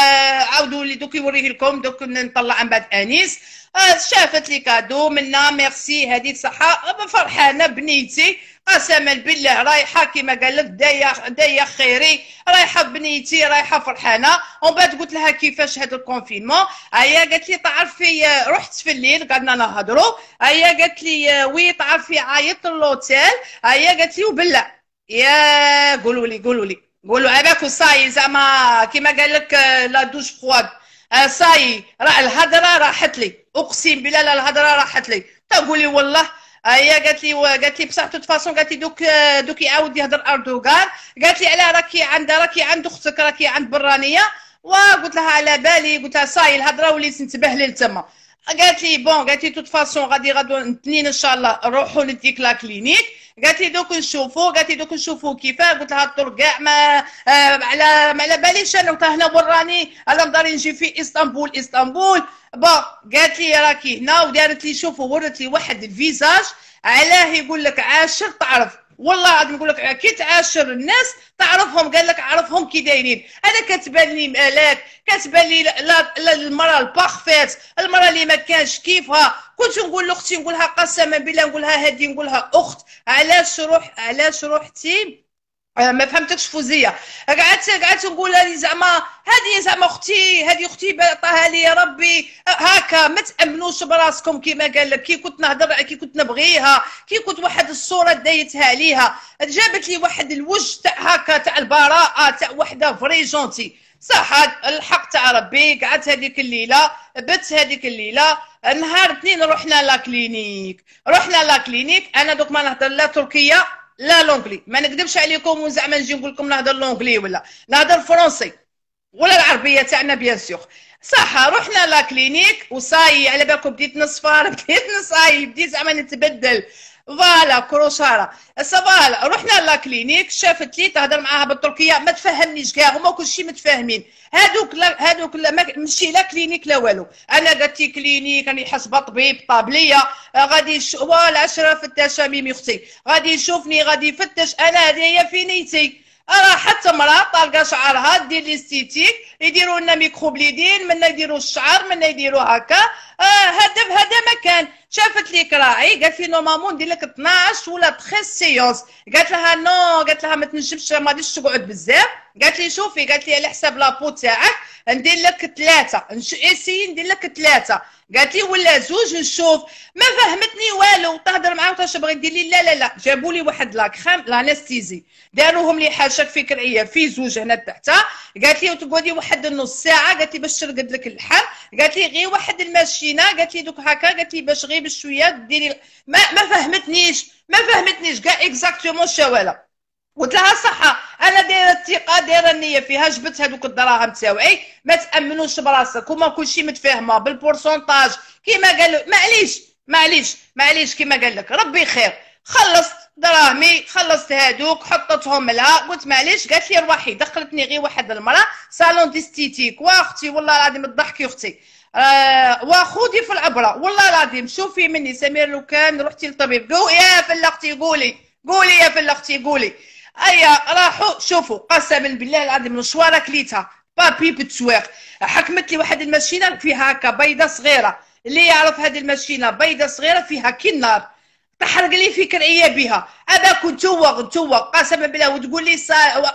S1: عاودوا لي دوك يوريه لكم دوك نطلع من بعد أنيس. آه شافت les cadeaux منا ميرسي هذيك صحه فرحانة بنيتي. قسما بالله رايحة كيما قال لك دايه داية خيري. رايحة بنيتي رايحة فرحانة. ومن بعد قلت لها كيفاش هذا ال confinement؟ هيا قالت لي تعرفي رحت في الليل قعدنا نهضروا. هيا قالت لي oui تعرفي عيطت l'hôtel هيا قالت لي وبلا. يا قولوا لي قولوا لي. قولوا عباك صاي زعما كيما قال لك آه، لا دوش فواد آه، صاي راه الهضرة راحت لي. أقسم بالله الهضرة راحت لي. تقولي والله هي قالت لي قالت لي بصح toute façon قالت لي دوك آه، دوك يعاود يهضر أردوغان. قالت لي علاه راكي عند راكي عند أختك راكي عند برانية. وقلت لها على بالي. قلت لها صاي الهضرة وليت نتبهلل تما. قالت لي bon قالت لي toute façon غادي غدو الاثنين إن شاء الله نروحوا لديك la clinique. قالت لي دوك نشوفوا قالت لي دوك نشوفوا كيفاه؟ قلت لها الطرق كاع ما آه على ما على باليش أنا هنا وراني أنا نضري نجي في إسطنبول إسطنبول. bon قالت لي راكي هنا ودارت لي شوفوا ورت لي واحد ال visage علاه يقول لك عاشر تعرف. والله العظيم نقول لك كي تعاشر الناس تعرفهم قال لك عرفهم كي دايرين. أنا كتبان لي مالك كتبان لي المراه ال parfaite المراه اللي ما كانش كيفها. كنت نقول لأختي نقولها قسما بالله نقولها هادي نقولها أخت. علاش روح علاش روحتي ما فهمتكش فوزية. قعدت قعدت نقول لي زعما هذه زعما أختي هذه أختي عطاها لي ربي. هكا ما تأمنوش براسكم كيما قال لك. كي كنت نهضر كي كنت نبغيها كي كنت واحد الصورة دايتها عليها جابت لي واحد الوجه تاع هكا تاع البراءة تاع وحدة vraie gentille. صح الحق تاع ربي. قعدت هذيك الليلة بت هذيك الليلة. نهار اثنين رحنا la clinique. رحنا la clinique. أنا دوك ما نهضر لا تركية. لا l'anglais. ما نكذبش عليكم وزعما نجي نقول لكم نهضر l'anglais ولا نهضر français ولا العربية تاعنا bien sûr صح رحنا la clinique وصاي على بالكم بديت نصفر بديت نصاي بديت زعما نتبدل. voilà كروشاره فوالا رحنا لا كلينيك شافت لي تهضر معاها بالتركية ما تفهمنيش كاع هما كلشي متفاهمين. هادوك لا هادوك لا ماشي لا كلينيك لا والو. أنا قالت لي كلينيك راني حاسبة طبيب طابلية. غادي فوالا أشرف التشاميم أختي. غادي يشوفني غادي يفتش أنا هذه هي في نيتي. راه حتى مراه طالقة شعرها دير لي ستيتيك يديروا لنا ميكرو بليدين منا يديروا الشعر منا يديروا هكا. آه هدف هذا ما كان شافت لي كراعي قالت لي نورمالمون ندير لك 12 ولا 13 سيونس قالت لها non. قالت لها ما تنجمش ما غاديش تقعد بزاف. قالت لي شوفي قالت لي على حساب la peau تاعك ندير لك ثلاثة اسي ندير لك ثلاثة. قالت لي ولا زوج نشوف. ما فهمتني والو تهضر معاه واش بغي دير لي لا لا لا. جابوا لي واحد la crème l'anesthésie داروهم لي حاجة فكرية في زوج هنا تحت قالت لي وتقعدي واحد النص ساعة قالت لي باش ترقد لك اللحم. قالت لي غير واحد الماشينة. قالت لي دوك هكا. قالت لي باش غير بشويه ديري ما ما فهمتنيش ما فهمتنيش كاع exactement شواله قلت لها صح أنا دايرة الثقة دايرة النية فيها جبت هذوك الدراهم تاوعي ما تأمنوش براسك هما كلشي متفاهمة بال pourcentage. كيما قال معليش معليش معليش كيما قال لك ربي خير. خلصت دراهمي خلصت هادوك حطتهم لها قلت معليش قالت لي روحي دخلتني غير واحد المرأة salon d'esthétique. واختي والله العظيم تضحكي أختي. آه وخودي في العبره والله العظيم شوفي مني سمير لو كان رحتي للطبيب قول يا فلا أختي قولي. قولي يا فلا أختي قولي. أيا راحوا شوفوا. قسما بالله العظيم المشواره كليتها بابي بتسواق حكمت لي واحد الماشينة فيها هكا بيضة صغيرة. اللي يعرف هذه الماشينة بيضة صغيرة فيها كي النار تحرق لي في كرعيه بها هذا كنت توق توق قسما بالله وتقول لي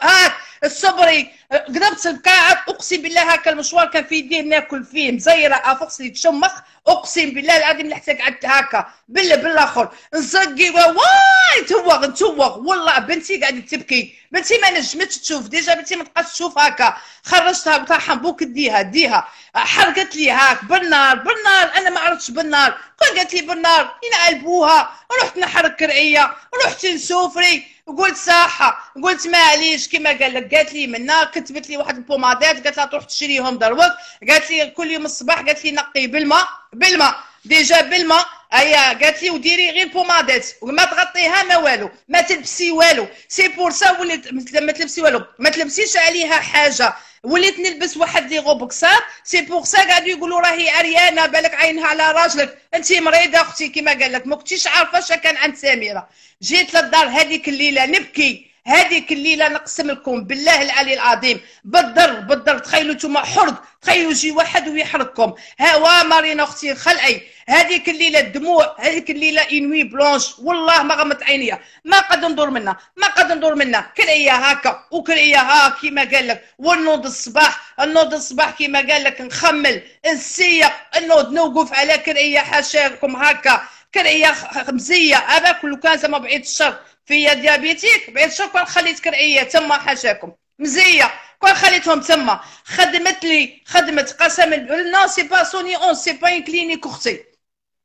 S1: هاك. الصبري قربت الكعب أقسم بالله هكا المشوار كان في يديه ناكل فيه مزيره أفقس لي تشمخ أقسم بالله العظيم لحتى قعدت هكا. بالله بالآخر. نزقي واي توغ نتوغ والله بنتي قاعدة تبكي. بنتي ما نجمتش تشوف. ديجا بنتي ما تبقاش تشوف هكا. خرجتها قلت لها حنبوك ديها ديها. حرقت لي هاك. بالنار بالنار. أنا ما عرفتش بالنار. قالت لي بالنار. ينعلبوها رحت نحرك كرعية. رحت نسوفري. قلت صحة قلت معليش كما قال لك قالت لي منا كتبت لي واحد البومادات قالت لها تروح تشريهم دروك قالت لي كل يوم الصباح قالت لي نقي بالماء بالماء déjà بالماء ايا قالت لي وديري غير بومادات وما تغطيها ما والو ما تلبسي والو. c'est pour ça وليت ما تلبسي والو ما تلبسيش عليها حاجة. وليت نلبس واحد les robes قصار c'est pour ça قاعدوا يقولوا راهي عريانه بالك عينها على راجلك. أنت مريضة أختي كما قال لك ما كنتيش عارفة اش كان عند سميرة. جيت للدار هذيك الليلة نبكي. هذيك الليلة نقسم لكم بالله العلي العظيم. بالضر بالضر تخيلوا نتوما حرق. تخيلوا يجي واحد ويحرقكم. ها مارينا أختي خلعي. هذيك الليلة الدموع هذيك الليلة انوي بلونش. والله ما غمضت عينيا. ما قد ندور منها ما قد ندور منها. كريا هكا وكريا ها كيما قال لك. ونوض الصباح نوض الصباح كيما قال لك. نخمل نسيق نوض نوقف على كريا حاشاكم هكا. كرعيه خمسية. هذا كل كان زعما بعيد الشر. فيا ديابيتيك بعيد الشر كون خليت كرعيه تما حاشاكم مزية. كون خليتهم تما. خدمت لي خدمت قسم نو سي با سوني اون سي با كلينيك أختي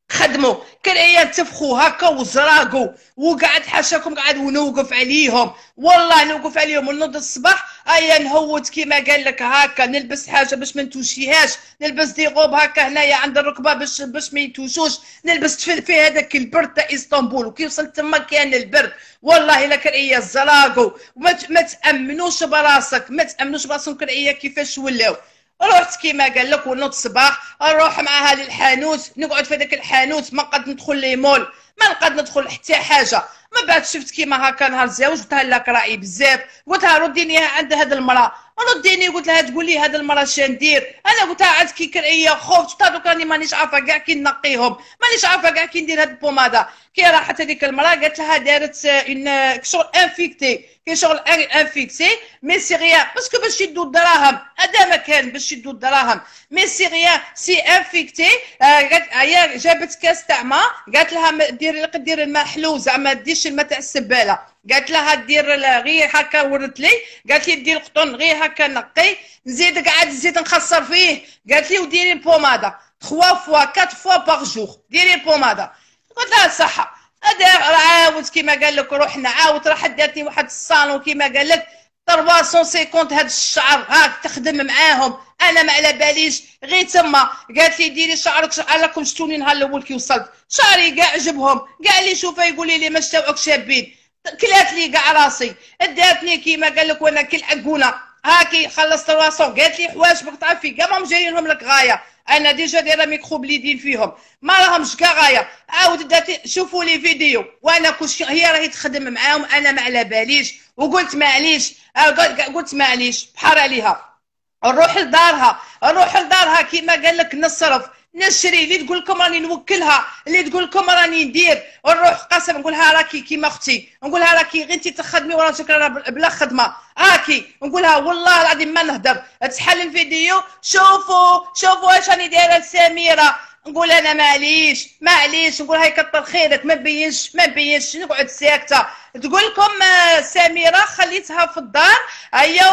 S1: خدموا كالعيال تفخوا هكا وزراقوا وقعد حاشاكم قاعد ونوقف عليهم. والله نوقف عليهم ونوض الصباح. أيا نهوت كيما قال لك هكا. نلبس حاجة باش ما نتوشيهاش. نلبس دي غوب هكا هنايا عند الركبة باش باش ما يتوشوش. نلبس في هذاك البرد تاع إسطنبول. وكي وصلت تما كان البرد. والله إلا كرعيه الزراقو ما تأمنوش براسك. ما تأمنوش براسكم كرعيه كيفاش ولاو. رحت كيما قال لك ونوض الصباح نروح معاها للحانوت نقعد في هذاك الحانوت ما نقد ندخل لي مول ما نقد ندخل حتى حاجة. من بعد شفت كيما هكا نهار الزواج قلت لها لك رايي بزاف. قلت لها رديني عند هاد المرأة. رديني قلت لها تقولي هاد المرأة شندير ندير؟ أنا قلت لها عاد كي كرعيه خفت قلت لها دوك راني مانيش عارفة كاع كي نقيهم مانيش عارفة كاع كي ندير هاد البومادة. كي راحت هذيك المرأة قالت لها دارت en شغل infecté كي شغل infecté mais c'est rien parce que باش يدو الدراهم هذا ما كان باش يدو الدراهم. mais c'est rien c'est infecté هي جابت كاس تاع ماء قالت لها ديري دير الماء حلو زعما ديرش الماء تاع السباله قالت لها دير غير هكا ورت لي. قالت لي دير القطن غير هكا نقي. نزيد قعد نزيد نخسر فيه. قالت لي وديري البوماده 3 fois 4 fois par jour ديري البوماده قلت لها صحه عاود كيما قال لك رحنا عاود راح داتني واحد الصالون كيما قال لك. 350 هاد الشعر هاك تخدم معاهم. أنا ما على باليش. غير تما قالت لي ديري شعرك راكم شتوني نهار الأول كي وصلت. شعري كاع عجبهم كاع اللي شوفه يقول لي ما تاوعك شابين. كلات لي كاع راسي. داتني كيما قال لك وأنا كي العقونه هاكي خلصت راسو قالت لي حوايج بغيت تعرفي كاع راهم جايين لك غاية. أنا déjà دايرة microblading فيهم. ما راهمش كاع غاية. عاود شوفوا لي فيديو. وأنا كلشي هي راهي تخدم معاهم. أنا ما على باليش. وقلت معليش قلت معليش بحال عليها. نروح لدارها. نروح لدارها كيما قال لك نصرف. نشري اللي تقول لكم راني نوكلها اللي تقول لكم راني ندير. نروح قسم نقولها راكي كيما أختي. نقولها راكي غير انت تخدمي وراجلك بلا خدمة. هاكي نقولها والله العظيم ما نهضر تحل الفيديو؟ شوفوا شوفوا اش راني دايرة لسميرة. نقول أنا معليش معليش. نقول هاي كتر خيرك ما بينش ما بينش نقعد ساكتة. تقول لكم آه، سميرة خليتها في الدار. هيا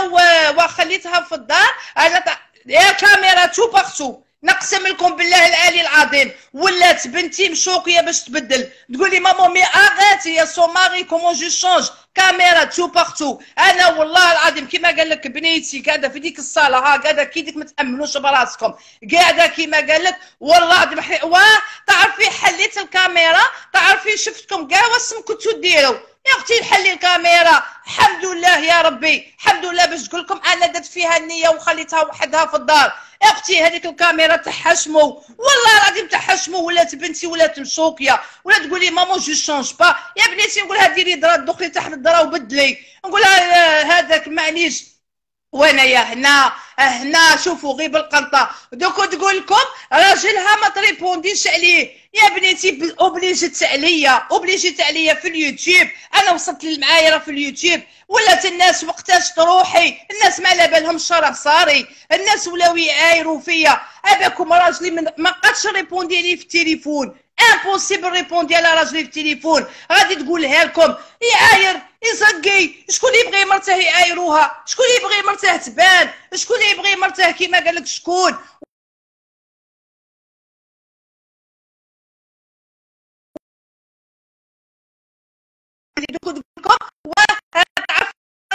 S1: وخليتها في الدار. أنا يا كاميرا تو بارتو نقسم لكم بالله العلي العظيم. ولات بنتي مشوقية باش تبدل. تقول لي ماما مي أغاتي يا سو ماري كومون جو شونج كاميرا tout partout. أنا والله العظيم كيما قال لك بنيتي قاعدة في ديك الصالة ها قاعدة كي ديك ما تأمنوش براسكم. قاعدة كيما قال لك والله العظيم واه تعرفي حليت الكاميرا تعرفي شفتكم كاع واش كنتو ديروا يا أختي نحلي الكاميرا. الحمد لله يا ربي. الحمد لله باش نقول لكم أنا درت فيها النية وخليتها وحدها في الدار. يا أختي هذيك الكاميرا تاعها شمو والله العظيم تاعها شمو ولات بنتي ولات مشوكية. ولا تقولي maman je change pas يا بنيتي نقولها ديري درا دخلي تحت الدرا وبدلي. نقولها آه، هذاك معليش وأنا يا هنا؟ هنا شوفوا غير بالقنطه دوك تقول لكم راجلها ما تريبونديش عليه يا بنيتي اوبليجيت عليا اوبليجيت عليا في اليوتيوب. أنا وصلت للمعايرة في اليوتيوب. ولات الناس وقتاش تروحي؟ الناس ما على بالهم شرح صاري. الناس ولاو يعايروا فيا. هذاكم راجلي ما قادش ريبوندي لي في التليفون. امبوسيبل ريبوندي على راجلي في التليفون. غادي تقولها لكم. يعاير يزقي شكون اللي يبغي مرته يعايروها؟ شكون يبغي مرته تبان؟ شكون يبغي مرته كيما قال لك شكون؟ دوك لكم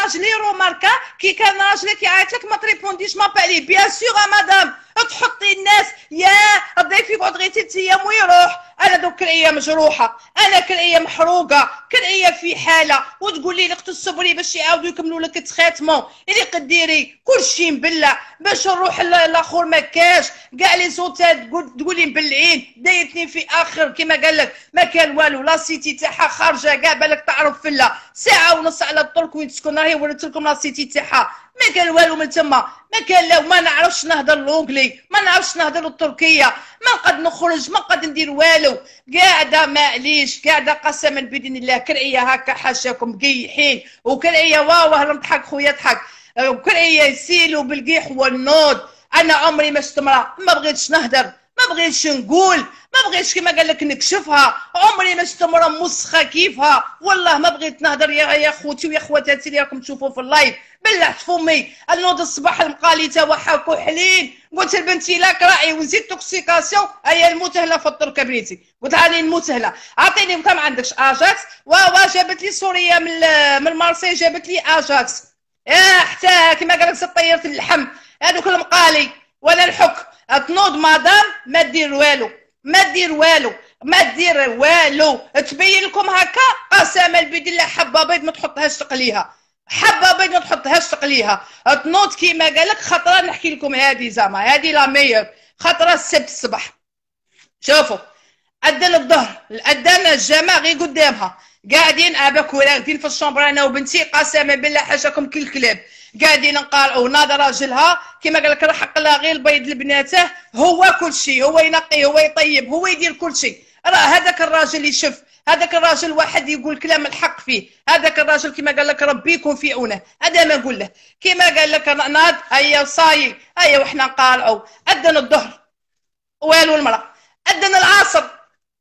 S1: راجلي روماركا كي كان راجلي كيعيط لك ما تريبونديش ما بالي bien sûr madame تحطي الناس. يا الضيف يقعد غير ثلاث أيام ويروح أنا دوك كرعيه مجروحة. أنا كرعيه محروقة. كرعيه في حالة. وتقولي لي اخت الصبري باش يعاودوا يكملوا لك التخاتمون اللي قديري كلشي مبلع باش نروح الآخر ما كاش. كاع لي زوتيل تقولي مبلعين. دايرتني في آخر كما قال لك. ما كان والو. لا سيتي تاعها خارجة. كاع بالك تعرف فلا ساعة ونص على الطرق وين تسكن راهي وريت لكم لا سيتي تاعها. ما كان والو من تما. ما كان لا ما نعرفش نهضر l'anglais ما نعرفش نهضر التركية. ما نقد نخرج ما نقد ندير والو. قاعدة معليش قاعدة قسما باذن الله. كرعيه هكا حاشاكم قيحين. وكرعيه واو نضحك خويا ضحك وكرعيه يسيلوا بالقيح والنوض أنا عمري ما شفت ما بغيتش نهضر. ما بغيتش نقول ما بغيتش كما قال لك نكشفها. عمري ما شفت مرا مسخة كيفها. والله ما بغيت نهضر يا يا خوتي ويا خواتاتي اللي راكم تشوفوا في اللايف. بلعت فمي النوض الصباح المقاليته وحاكو حلين قلت لبنتي لاك راعي وزيد توكسيكاسيون. هي المتهلة في التركه بنيتي. قلت لها المتهلة. أعطيني كم عندكش آجاكس. وا وا جابت لي سوريا من من مارسي جابت لي آجاكس. آه حتى كما قال لك طيرت اللحم. هذوك المقالي. ولا الحك تنوض مدام ما دير والو. ما دير والو. ما دير والو. تبين لكم هكا قسما بالله حبة بيض ما تحطهاش تقليها حبة بيض ما تحطهاش تقليها تنوض كيما قال لك خطرة نحكي لكم هذه زعما. هذه la meilleure خطرة السبت الصباح. شوفوا. اذن الظهر. الاذان الجماعة غير قدامها. قاعدين أباك وراقدين في ال chambre أنا وبنتي قسما بالله حاشاكم كل كلاب قاعدين نقارعوا ناض راجلها كما قال لك راح لها غير البيض لبناته. هو كل شيء هو ينقي هو يطيب هو يدير كل شيء. راه هذاك الراجل يشف هذاك الراجل واحد يقول كلام الحق فيه. هذاك الراجل كما قال لك ربي يكون في عونه. هذا ما نقول له. كما قال لك ناض هيا صاي هيا وحنا نقارعوا. أذن الظهر والو المرأة. أذن العصر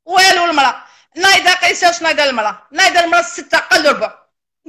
S1: والو المرأة. نايضه قيساش نايضه المرأة. نايضه المرأة ستة قل ربع.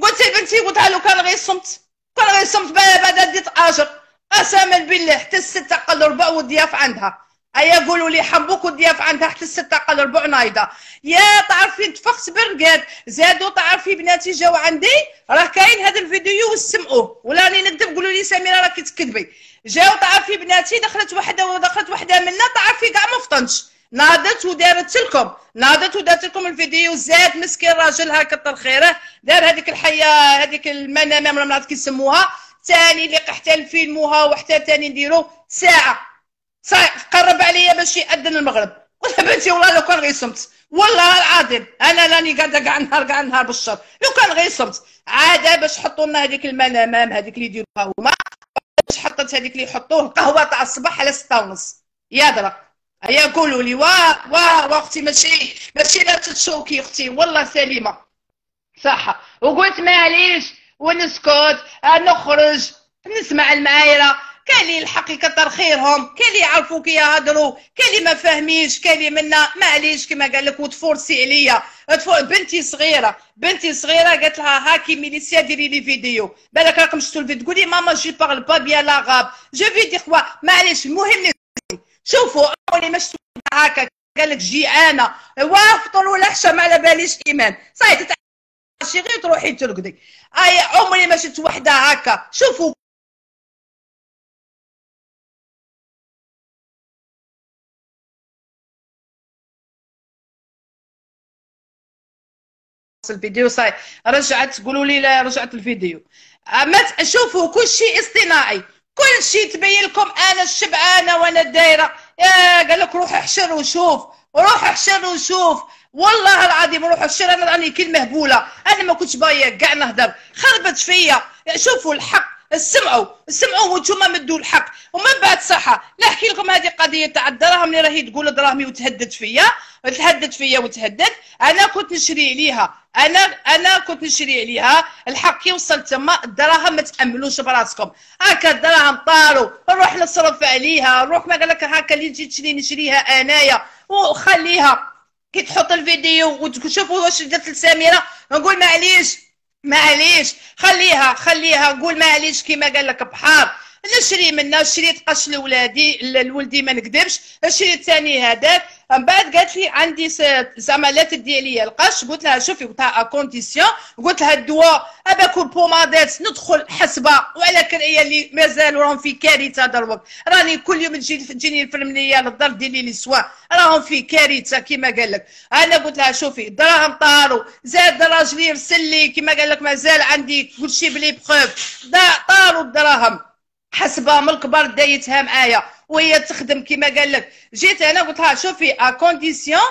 S1: قلت لبنتي قلت لو كان غير صمت غير صمت بعد ديت اجر قسما بالله حتى الستة قل ربع والضياف عندها. أيا قولوا لي حبوك والضياف عندها حتى الستة قل ربع نايضه يا تعرفي تفخت برقاد زادوا تعرفي بناتي جاو عندي؟ راه كاين هذا الفيديو وسمعوه ولا راني نكذب قولوا لي سميرة راكي تكذبي. جاو تعرفي بناتي دخلت وحدة ودخلت وحدة منا تعرفي كاع ما فطنتش ناضت ودارت لكم ناضت ودارت لكم الفيديو. زاد مسكين راجلها كتر خيره. دار هذيك الحية هذيك المنامة ما نعرف كيسموها ثاني اللي حتى نفيلموها وحتى ثاني نديرو. ساعة. قرب عليا باش يأذن المغرب. قلت بنتي والله لو كان غير صمت والله العظيم. أنا راني قاعدة كاع النهار كاع النهار بالشر. لو كان غير صمت عاد باش حطوا لنا هذيك المنامام هذيك اللي يديروها هما. باش حطت هذيك اللي يحطوه القهوة تاع الصباح على 6 ونص. يا درا. هيا قولوا لي واه واه أختي ماشي ماشي لا تتشوكي أختي والله سليمة. صح وقلت معليش ونسكت نخرج نسمع المعايرة. كاين اللي الحق يكثر خيرهم كاين اللي يعرفوك يهضروا كاين اللي ما فاهميش كاين اللي منا معليش كما قال لك وتفورسي عليا بنتي صغيرة بنتي صغيرة قالت لها هاكي ميليسيا ديري لي فيديو. بالك راكم شفتوا الفيديو تقولي ماما جي بارل با بيان لاغاب جو في كوا معليش المهم شوفوا ما شفتوا هكا قال لك جيعانه وافطر ولا حشا ما على باليش إيمان. صاي شي غير تروحي ترقدي. أي عمري ما شفت وحدة هكا. شوفوا. الفيديو صاي. رجعت قولوا لي لا رجعت الفيديو. شوفوا كل شيء اصطناعي. كل شيء تبين لكم أنا الشبعانه وأنا دايره يا قال لك روح احشر وشوف روح احشر وشوف والله العظيم روح احشر أنا راني كي مهبوله أنا ما كنتش بايا كاع نهضر. خربت فيا. شوفوا الحق. سمعوا سمعوا وأنتم مدوا الحق ومن بعد صحة. نحكي لكم هذه قضية تاع الدراهم اللي راهي تقول دراهمي وتهدد فيا تهدد فيا وتهدد. أنا كنت نشري عليها. أنا أنا كنت نشري عليها. الحق كي وصلت تما الدراهم ما تاملوش براسكم. هكا الدراهم طاروا. نروح نصرف عليها. نروح ما قال لك هكا اللي تجي تشري نشريها أنايا. وخليها. كي تحط الفيديو وتشوفوا واش درت لسميره نقول معليش. معليش خليها خليها قول معليش كيما قال لك بحار. نشري منها شريت قش لولادي لولدي ما نكذبش شريت ثاني هذاك. من بعد قالت لي عندي زعما لا تدي لي القش قلت لها شوفي قلت لها condition قلت لها الدواء. أبا كل pommadات ندخل حسبة. وعلى كرعيه اللي مازالوا راهم في كارثة دروك. راني كل يوم تجي تجيني الفرم ليا للدار ديري لي سوا راهم في كارثة كيما قال لك. أنا قلت لها شوفي الدراهم طاروا. زاد راجلي يرسل لي كيما قال لك مازال عندي كل شيء بلي بخوف. طاروا الدراهم. حسبه من الكبار دايتها معايا وهي تخدم كما قال لك. جيت أنا قلت لها شوفي ا condition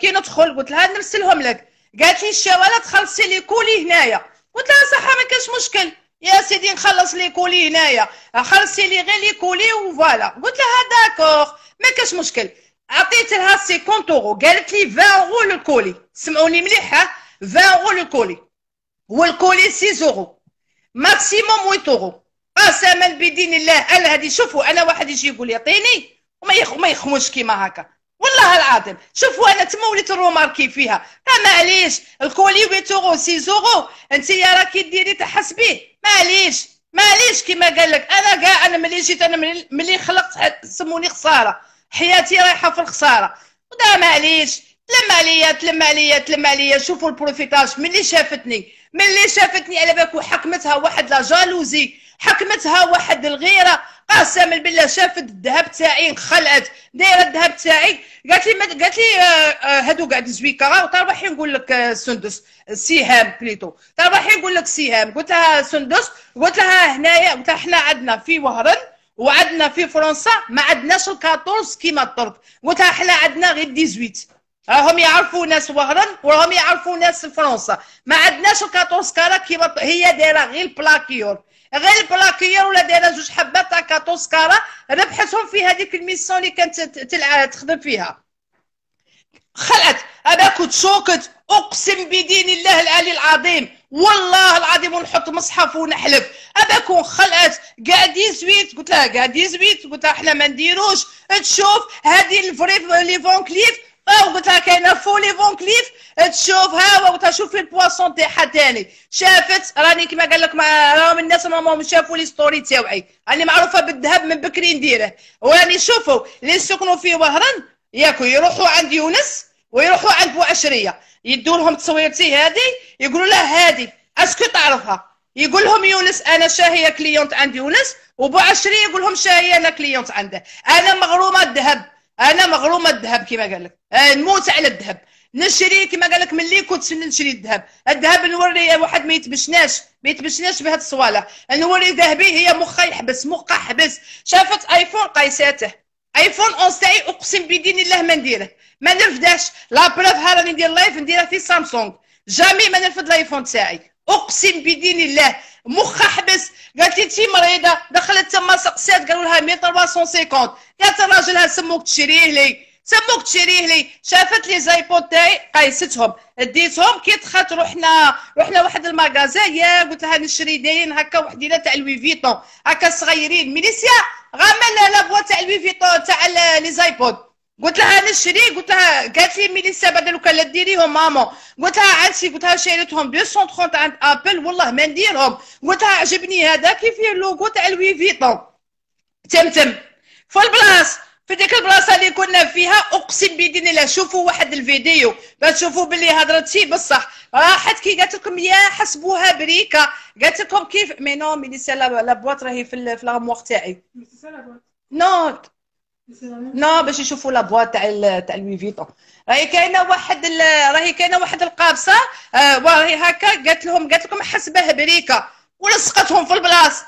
S1: كي ندخل قلت لها نرسلهم لك. قالت لي الشواله تخلصي لي colis هنايا. قلت لها صح ما كاش مشكل. يا سيدي نخلص les colis هنايا. خلصي لي غير les colis et voilà. قلت لها d'accord ما كاش مشكل. عطيت لها 50 اورو قالت لي 20 euro ال colis سمعوني مليح 20 euro ال colis وال colis 6 euro maximum 8 اورو قسما بدين الله. أنا هذه شوفوا أنا واحد يجي يقول يعطيني وما يخ ما يخموش كيما هكا. والله العظيم. شوفوا أنا تما وليت ال remarquer فيها. معليش ال colis 8 اورو 6 اورو أنت يا راكي ديري تحسبيه معليش. معليش كيما قال لك. أنا كاع أنا ملي جيت أنا ملي خلقت سموني خسارة. حياتي رايحة في الخسارة. ودا معليش. تلم عليا تلم عليا تلم عليا شوفوا ال profitage. ملي شافتني. ملي شافتني على بالك وحكمتها واحد لا jalousie. حكمتها واحد الغيرة. قسما بالله شافت الذهب تاعي خلعت دايره الذهب تاعي. قالت لي قالت لي هادو قاعد زويكا. تربحي نقول لك آه، سندس سهام بليتو. تربحي نقول لك سهام قلت لها سندس. قلت لها هنايا قلت لها حنا عندنا في وهران وعندنا في فرنسا. ما عندناش ال 14 كيما الترك قلت لها حنا عندنا غير 18 راهم يعرفوا ناس وهران وراهم يعرفوا ناس فرنسا. ما عندناش الكاتوس كارا كيما هي دايرة غير البلاكيور غير البلاكيور ولا دايرة جوج حبات تاع كاتوس كارا ربحتهم في هذيك الميسيون اللي كانت تخدم فيها. خلعت. أنا كنت شوكت. أقسم بدين الله العلي العظيم. والله العظيم ونحط مصحف ونحلف. أنا كون خلعت. كاع 18 قلت لها كاع 18 قلت لها إحنا ما نديروش. تشوف هذه الفري لي فون كليف. قلت لها كاينة فولي فون كليف تشوف ها قلت لها شوفي البواسون تاعها تاني شافت راني كما قال لك راهم الناس راهم شافوا لي ستوري تاوعي راني معروفه بالذهب من بكري نديره وراني شوفوا اللي سكنوا في وهران ياكو يروحوا عند يونس ويروحوا عند بوعشريه يدوا لهم تصويرتي هذه يقولوا له هذه est-ce que تعرفها يقول لهم يونس أنا شاهيه cliente عند يونس وبوعشريه يقول لهم شاهيه أنا cliente عنده أنا مغرومه الذهب أنا مغرومه الذهب كما قال لك. آه، نموت على الذهب. نشري كما قال لك ملي كنت نشري الذهب؟ الذهب نوري واحد ما يتبشناش ما يتبشناش بهاد الصوالح. نوري ذهبي هي مخها يحبس مخها حبس شافت iPhone؟ قيساته. iPhone 11 تاعي أقسم بدين الله ما نديره ما نرفدهش la preuve ها راني ندير live نديرها في Samsung jamais ما نرفد ال iPhone تاعي. أقسم بدين الله. مخها حبس قالت لي انت مريضة دخلت تما سقسات قالوا لها 1350 قالت الراجل سموك تشريه لي. سموك تشريه لي. شافت لي les AirPods تاعي قايستهم. ديتهم كي دخلت رحنا رحنا واحد ال magasin يا قلت لها نشري دايرين هكا وحدينا تاع Louis Vuitton. هكا صغيرين ميليسيا غامل لا بوا تاع لوي فيتون تاع لي زايبود قلت لها نشري قلت لها قالت لي ميليسا بعد لو كان لا ديريهم مامون قلت لها عندي قلت لها شريتهم 230 عند أبل والله ما نديرهم. قلت لها عجبني هذا كيف اللوغو تاع لوي فيتون تمتم في البلاص في ديك البلاصة اللي كنا فيها أقسم بدين الله شوفوا واحد الفيديو. باش تشوفوا باللي هضرتي بصح. راحت كي قالت لكم يا حسبوها بريكة. قالت لكم كيف؟ مي نو ميليسا لا بواط راهي في في لاموغ تاعي. نو نو باش يشوفوا لا بواط تاع تاع لوي فيتون راهي كاينة واحد راهي كاينة واحد القابصة آه راهي هكا قالت لهم قالت لكم حسبه بريكه ولصقتهم في البلاص.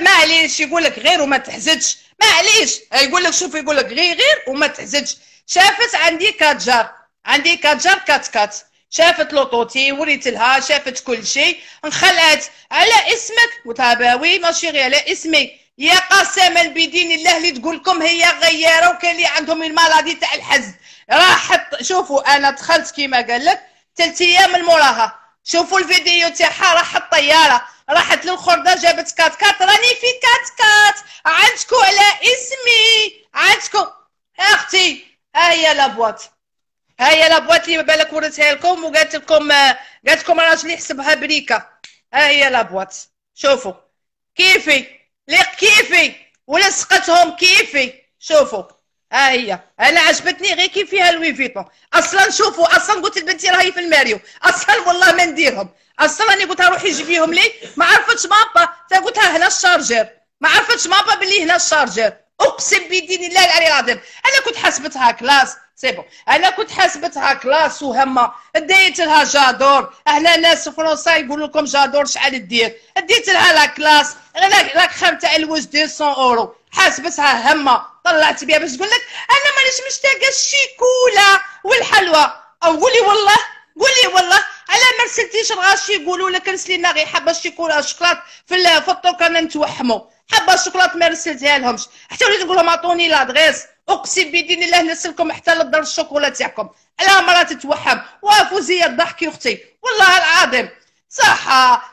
S1: معليش يقول لك غير وما تحزدش. معليش يقول لك شوف يقول لك غير غير وما تحزدش. شافت عندي كاتجار عندي كاتجار كات كات. شافت لوطوتي وريت لها شافت كل شيء. انخلعت. على اسمك. وتاباوي ماشي غير على اسمي. يا قسما بدين الله اللي تقول لكم هي غيارة وكاين اللي عندهم ال maladie تاع الحزن راحت شوفوا أنا دخلت كيما قال لك ثلاث أيام من موراها شوفوا الفيديو تاعها راحت طياره راحت للخردة جابت كات كات. راني في كات كات. عندكم على اسمي. عندكم أختي ها هي la boîte ها هي la boîte اللي بالك وريتها لكم وقالت لكم قالت لكم راجلي يحسبها بريكة. ها هي la boîte شوفوا. كيفي؟ ليق كيفي؟ ولصقتهم كيفي؟ شوفوا ها هي. أنا عجبتني غير كيف فيها Louis Vuitton أصلا شوفوا أصلا قلت لبنتي راهي في الماريو. أصلا والله ما نديرهم. أصلا راني قلت روحي جيبيهم لي. ما عرفتش مابا. قلت لها هنا ال chargeur. ما عرفتش مابا بلي هنا الشارجر. أقسم بدين الله العلي العظيم. أنا كنت حسبتها كلاس سي بون أنا كنت حسبتها كلاس وهمه ديت لها جادور. هنا ناس فرنسا يقولوا لكم جادور شحال دير؟ ديت لها لا كلاس. لا خام تاع الوز 200 أورو. حاسبتها همه طلعت بها باش تقول لك أنا مانيش مشتاقة الشيكولا والحلوى. أو قولي والله قولي والله. على ما رسلتيش الغاشي يقولوا لك رسلينا غير حبه الشيكولا الشكلاط في الطرق أنا نتوحموا حبة الشكلاط ما رسلتها لهمش حتى وليت نقول لهم عطوني l'adresse أقسم بدين الله نرسلكم حتى للدار الشوكولا تاعكم على مرة تتوحم وفوزيه الضحك أختي. والله العظيم. صح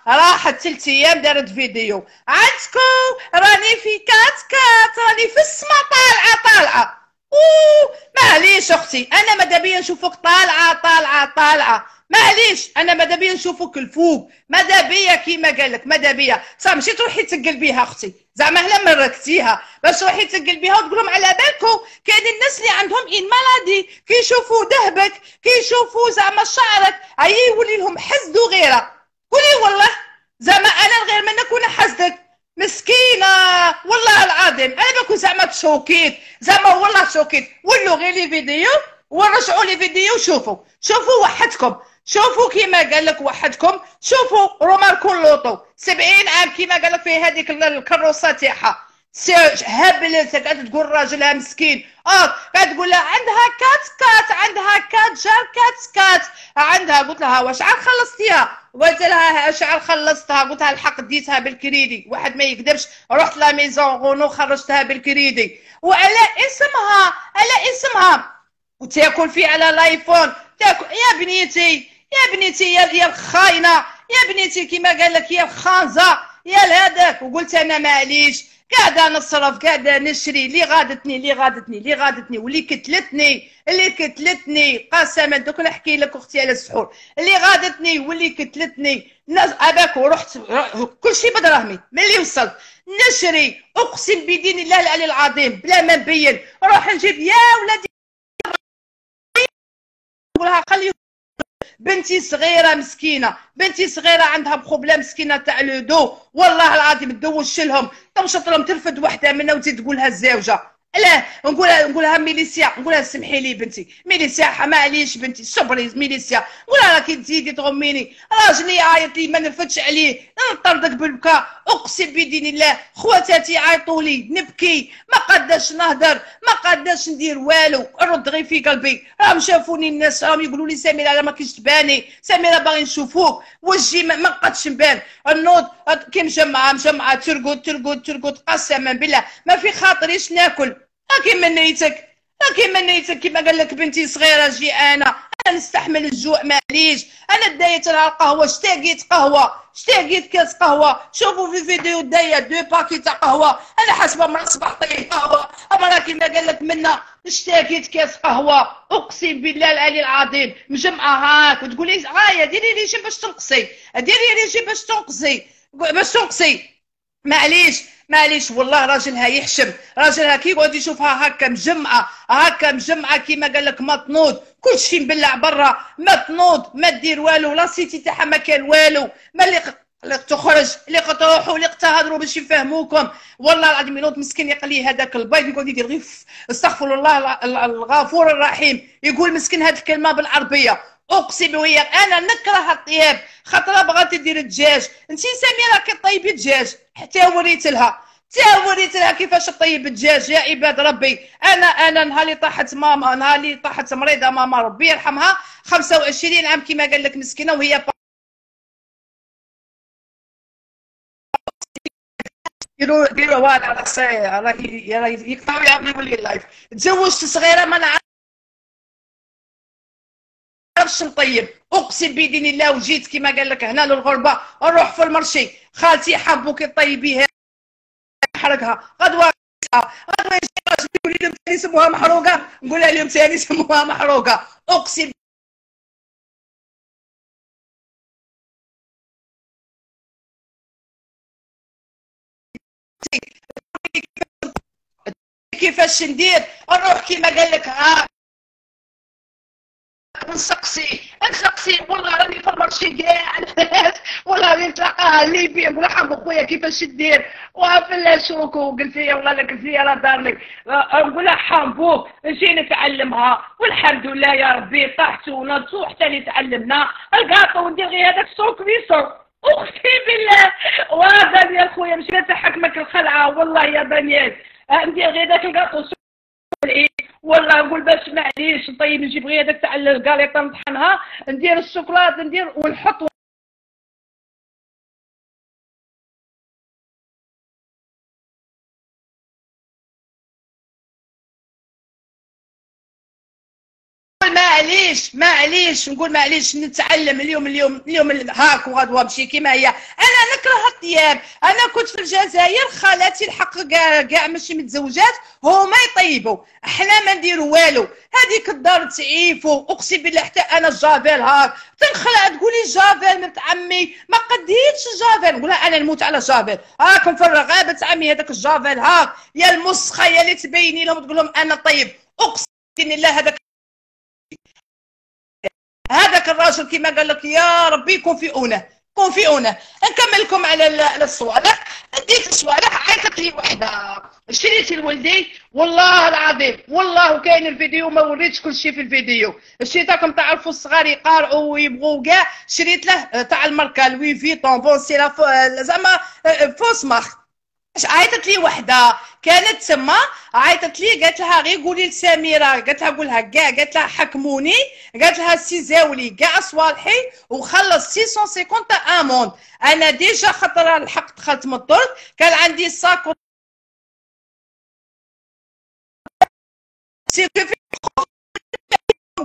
S1: راحت ثلاث أيام دارت فيديو. عندكم راني في كات كات. راني في السما طالعة طالعة. أوه! معليش أختي. أنا ماذا بيا نشوفك طالعة طالعة طالعة. معليش أنا ماذا بيا نشوفك الفوق؟ ماذا بيا كيما قال لك؟ ماذا بيا؟ صح ماشي تروحي تسقل بيها أختي. زعما هلا مركتيها باش تروحي تسقل بيها وتقول لهم على بالكم كاين الناس اللي عندهم une maladie كيشوفوا ذهبك كيشوفوا زعما شعرك اي يولي لهم حسد وغيرة. قولي والله. زعما أنا غير من نكون حسدك مسكينة. والله العظيم. أنا بكون زعما تشوكيت. زعما والله تشوكيت. ولوا غير les vidéos ورجعوا les vidéos وشوفوا. شوفوا وحدكم. شوفوا كيما قال لك وحدكم شوفوا remarquez l'auto. 70 عام كيما قال لك في هذيك الكروسة تاعها. هبلت قاعدة تقول راجلها مسكين. آه قاعد تقول لها عندها كات كات عندها كات جار كات كات. عندها قلت لها واش عاد خلصتيها؟ قلت لها شعر خلصتها؟ قلت لها الحق ديتها بالكريدي. واحد ما يكذبش رحت la maison Renault خرجتها بالكريدي. وعلى اسمها على اسمها. وتاكل فيه على الآيفون. تاكل يا بنيتي. يا بنيتي يا يا الخاينة يا بنيتي كيما قال لك يا الخانزه يا هذاك وقلت أنا معليش. قاعدة نصرف قاعدة نشري. اللي غادتني اللي غادتني اللي غادتني. واللي كتلتني اللي كتلتني. قسما دوك نحكي لك أختي على السحور. اللي غادتني واللي كتلتني. ناس أباك ورحت كل شيء بدراهمي. ملي وصلت؟ نشري. أقسم بدين الله العلي العظيم. بلا ما نبين. نروح نجيب. يا ولادي. نقولها خلي بنتي صغيرة مسكينة بنتي صغيرة عندها problème مسكينة تاع le dos. والله العظيم تدوش لهم تمشط لهم ترفد وحدة منها وتزيد تقولها الزوجة. لا نقولها نقولها ميليسيا نقولها سمحي لي بنتي. ميليسيا معليش بنتي صبري ميليسيا. نقولها راكي تزيدي تغميني. راجلي يعيط لي ما نرفدش عليه. نطردك بالبكاء اقسم بدين الله. خواتاتي عيطوا لي نبكي. ما قداش نهدر. ما قداش ندير والو. الرد غير في قلبي. راهم شافوني الناس راهم يقولوا لي سميرة ما كيش تباني. سميرة باغي نشوفوك. وجهي ما نقدش نبان. النوض كي مجمعه مجمعة ترقد ترقد ترقد. قسما بالله. ما في خاطريش ناكل. كيما نيتك؟ كيما نيتك؟ كيما قال لك بنتي صغيرة جي أنا. أنا نستحمل الجوع معليش. أنا دايت لها القهوه اشتاقيت قهوة؟ اشتاقيت كاس قهوة؟ شوفوا في الفيديو دايت deux paquets تاع قهوة. أنا حاسبة من صباح طيب قهوة. أما كيما قال لك منا اشتاقيت كاس قهوة. أقسم بالله العلي العظيم. مجمعة هاك. وتقولي هايا ديري لي شي باش تنقصي. ديري لي شي باش تنقصي. باش تنقصي. معليش. معليش والله راجلها يحشم راجلها كي يقعد يشوفها هكا مجمعة هكا مجمعة كيما قال لك ما تنوض كل شيء مبلع برا ما تنوض ما دير والو لا سيتي تاعها ما كان والو ما اللي اللي تخرج اللي تروحوا اللي تهضروا باش يفهموكم. والله العظيم ينوض مسكين يقلي هذاك البيض يقعد يدير غير استغفر الله الغفور الرحيم. يقول مسكين هذه الكلمة بالعربية. أقسم وياك أنا نكره الطياب خاطر بغات دير الدجاج. أنت سميره كي طيبي الدجاج. حتى وريت لها حتى وريت لها كيفاش طيب الدجاج. يا عباد ربي أنا أنا نهار اللي طاحت ماما نهار اللي طاحت مريضة ماما ربي يرحمها 25 عام كما قال لك مسكينة وهي يديروا يديروا وأنا راه يقطعوا يعملوا لي ال live تزوجت صغيرة ما نعرف. نعرفش نطيب أقسم بدين الله وجيت كما قال لك هنا للغربة نروح في المرشي. خالتي حبوك طيبيها حرقها غدوة غدوة يجي راجل يقول لهم ثاني سموها محروقة. نقول لهم ثاني سموها محروقة. أقسم كيفاش ندير نروح كيما قال لك ها نسقسي نسقسي والله راني في ال marché كاع الناس والله راني نتلاقاها نقول لها خويا كيفاش دير؟ وفي شوكو قلت لي والله لك لي راه دار لك نقول لها حامبوك نجي نتعلمها والحمد لله يا ربي. طحت ونضت وحتى اللي تعلمنا الكاطو وندير غير هذاك سوق بيسو أختي بالله. وهذا يا خويا مش تحكمك الخلعة. والله يا دانيال ندير غير ذاك الكاطو والله نقول باش معليش طيب نجيب غير هذاك تاع الكاليطه نطحنها ندير الشوكولاط ندير ونحط معليش معليش نقول معليش نتعلم اليوم اليوم اليوم هاك وغدوه نمشي كيما هي. أنا نكره الطياب. أنا كنت في الجزائر خالاتي الحق كاع كاع ماشي متزوجات هما يطيبوا. أحنا ما نديروا والو. هذيك الدار تعيفوا أقسم بالله حتى أنا الجافيل هاك. تنخلع تقولي جافيل بنت عمي. ما قديتش جافيل نقول أنا نموت على جافيل هاكم في الرغابه عمي هذاك الجافيل هاك. يا المسخة يا اللي تبيني لهم تقول لهم أنا طيب. أقسم بالله هذاك هذاك الراجل كما قال لك يا ربي يكون في أونة يكون في أونة نكمل لكم على الصوالح ديك الصوالح عيطت لي وحدة شريت لولدي والله العظيم والله كاين الفيديو ما وريتش كل شيء في الفيديو شريتكم تعرفوا الصغار يقارعوا ويبغوا كاع شريت له تاع الماركه Louis Vuitton bon c'est زعما fausse marque عيطت لي وحده كانت تما عيطت لي قالت لها غير قولي لسميرة قالت لها قولها كاع قالت لها حكموني قالت لها سي زاولي كاع صوالحي وخلص 650 أموند. أنا ديجا خاطر الحق دخلت من الدرك كان عندي ساك سي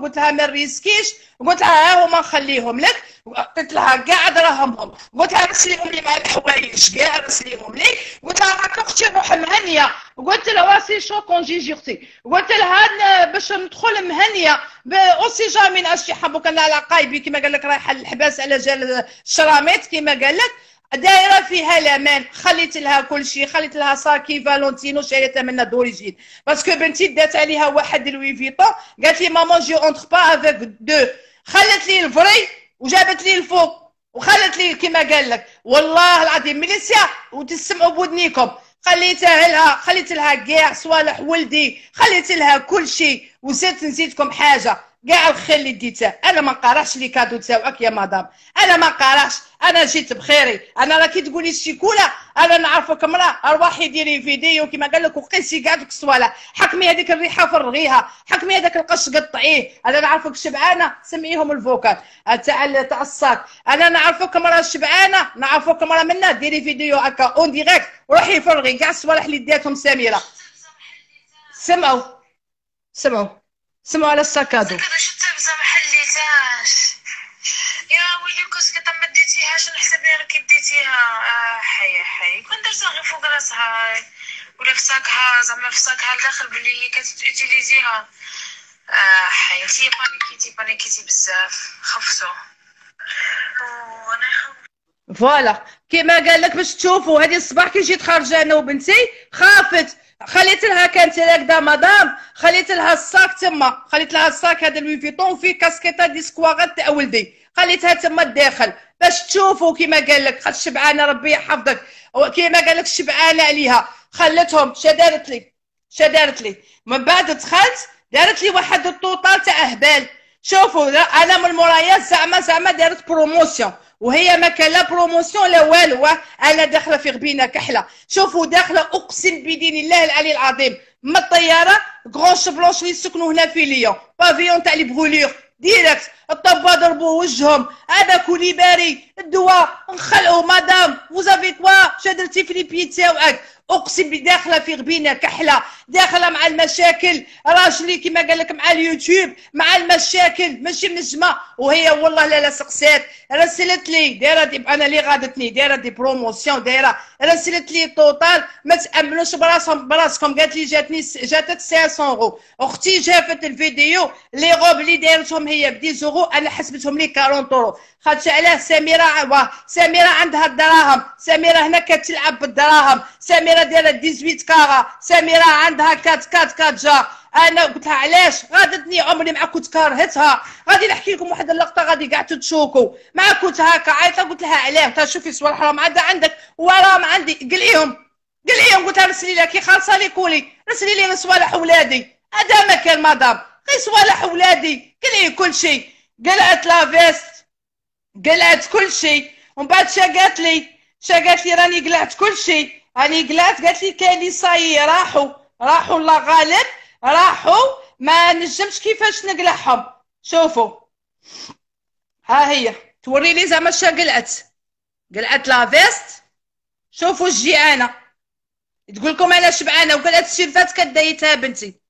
S1: قلت لها ما ريسكيش قلت لها ها هما نخليهم لك. قلت لها كاع دراهمهم قلت لها رسليهم لي مع الحوايج كاع رسليهم لي. قلت لها راك أختي نروح مهنية. قلت لها واسي شو كونجي جيختي قلت لها باش ندخل مهنية ou si jamais ناس يحبوا كان على قايبي. كما قال لك رايحة الحباس على جال الشراميط كما قال لك دايرة فيها الأمان. خليت لها كل شيء خليت لها ساكي Valentino شريتها منها d'origine parce que بنتي دات عليها واحد Louis Vuitton قالت لي maman j'entre pas avec deux خلت لي ال vrai. وجابت لي ال faux وخلت لي كما قال لك. والله العظيم ميليسيا وتسمعوا بودنيكم. خليتها لها خليت لها كاع صوالح ولدي. خليت لها كل شيء. وزدت نزيدكم حاجة. كاع الخير اللي ديته أنا ما نقراش les cadeaux تاعك يا مدام. أنا ما نقراش أنا جيت بخيري. أنا راه كي تقولي الشيكولا أنا نعرفك امرأة. ارواحي ديري فيديو كيما قال لك وقيسي كاع دوك الصوالح حكمي هذيك الريحة فرغيها. حكمي هذاك القش قطعيه. أنا نعرفك شبعانة. سمعيهم ال vocal تاع تاع ال sac أنا نعرفك امرأة شبعانة. نعرفك امرأة منا ديري فيديو هكا en direct روحي فرغي. كاع الصوالح اللي ديتهم سميرة. سمعوا. سمعوا. سمعوا على ال sac à dos.
S4: يا ويلي كسكت ما ديتيهاش نحسب راكي ديتيها؟ آه حي حي. كون درتها غير فوق راسها. ولا في ساكها زعما في ساكها لداخل بلي هي كتوتيليزيها آه حي. انتي بانيكيتي بانيكيتي بزاف. خفتو وأنا
S1: voilà. كيما قال لك باش تشوفوا هذه الصباح كي جيت خارجة أنا وبنتي خافت. خليت لها كانت راكدة مدام خليت لها ال sac تما خليت لها ال sac هذا Louis Vuitton فيه كاسكيطة Dsquared تاع ولدي. خليتها تما الداخل. باش تشوفوا كيما قال لك خد شبعانه ربي يحفظك. كيما قال لك شبعانه عليها. خلتهم شا دارت لي شا دارت لي. من بعد دخلت دارت لي واحد ال total تاع هبال شوفوا أنا من المرايات زعما زعما دارت promotion وهي ما كان لا promotion لا والو أنا داخلة في غبينة كحلة. شوفوا داخلة أقسم بدين الله العلي العظيم. من الطيارة؟ غروش بلونش اللي يسكنوا هنا في ليون. بافيون تاع لي بغوليغ ديريكت الطبا ضربوا وجههم. هذا كوليباري. الدواء. نخلعوا مدام فوزافي كوا شادرتي في لي بي تاوعك أقسم بداخله في غبينه كحلة داخله مع المشاكل. راجلي كما قال لك مع اليوتيوب مع المشاكل. ماشي نجمة. وهي والله لا لا سقسات. رسلت لي دايرة des أنا اللي غادتني دايرة des promotions دايرة. رسلت لي total ما تامنوش براسهم براسكم. قالت لي جاتني جاتك 500 أورو. أختي جافت الفيديو les robes اللي دايرتهم هي ب 10 أورو أنا حسبتهم لي 40 أورو. خاطش علاه سميرة سميرة عندها الدراهم. سميرة هنا كتلعب بالدراهم. سميرة دايره 18 carats. سميرة عندها quatre quatre quatre جا. أنا قلت لها علاش؟ غادتني عمري ما كنت كارهتها. غادي نحكي لكم واحد اللقطة غادي كاع تتشوكوا. ما كنت هكا. عيطت قلت لها علاه. لها شوفي صوالح راهم عندك. وراهم عندي. قليهم. قليهم. قلت لها رسلي لها كي خالصة les colis. رسلي لي صوالح ولادي. هذا ما كان مدام. غير صوالح ولادي. قلي كل شيء. قلعت la veste قلعت كل شيء. ومن بعد شا قالت لي. شا قالت لي راني قلعت كل شيء. راني قلعت قالت لي كاين لي صاي راحوا راحوا الله غالب راحوا ما نجمش كيفاش نقلعهم. شوفوا. ها هي. توري لي زعما شا قلعت. قلعت la veste. شوفوا الجيعانه تقول لكم أنا شبعانة وقلعت الشيرفات كدايتها بنتي.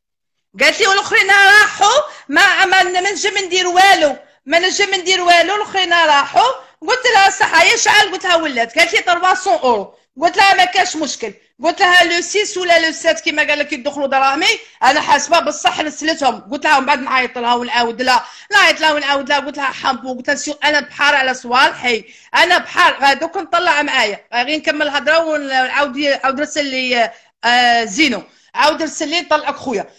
S1: قالت لي والأخرين راحوا ما ما نجم ندير والو. ما نجم ندير والو الأخرين راحوا. قلت لها صح هي شحال قلت لها ولات. قالت لي 300 أورو. قلت لها ما كاش مشكل. قلت لها لو 6 ولا لو 7 كيما قال لك يدخلوا دراهمي أنا حاسبة بصح رسلتهم قلت لها من بعد نعيط لها ونعاود لها. نعيط لها ونعاود لها. قلت لها حامبو. قلت لها أنا بحار على صوالحي. أنا بحار. دوك نطلع معايا. غير نكمل الهضرة ونعاود عاود رسل لي آه زينو. عاود رسل لي طلعك خويا.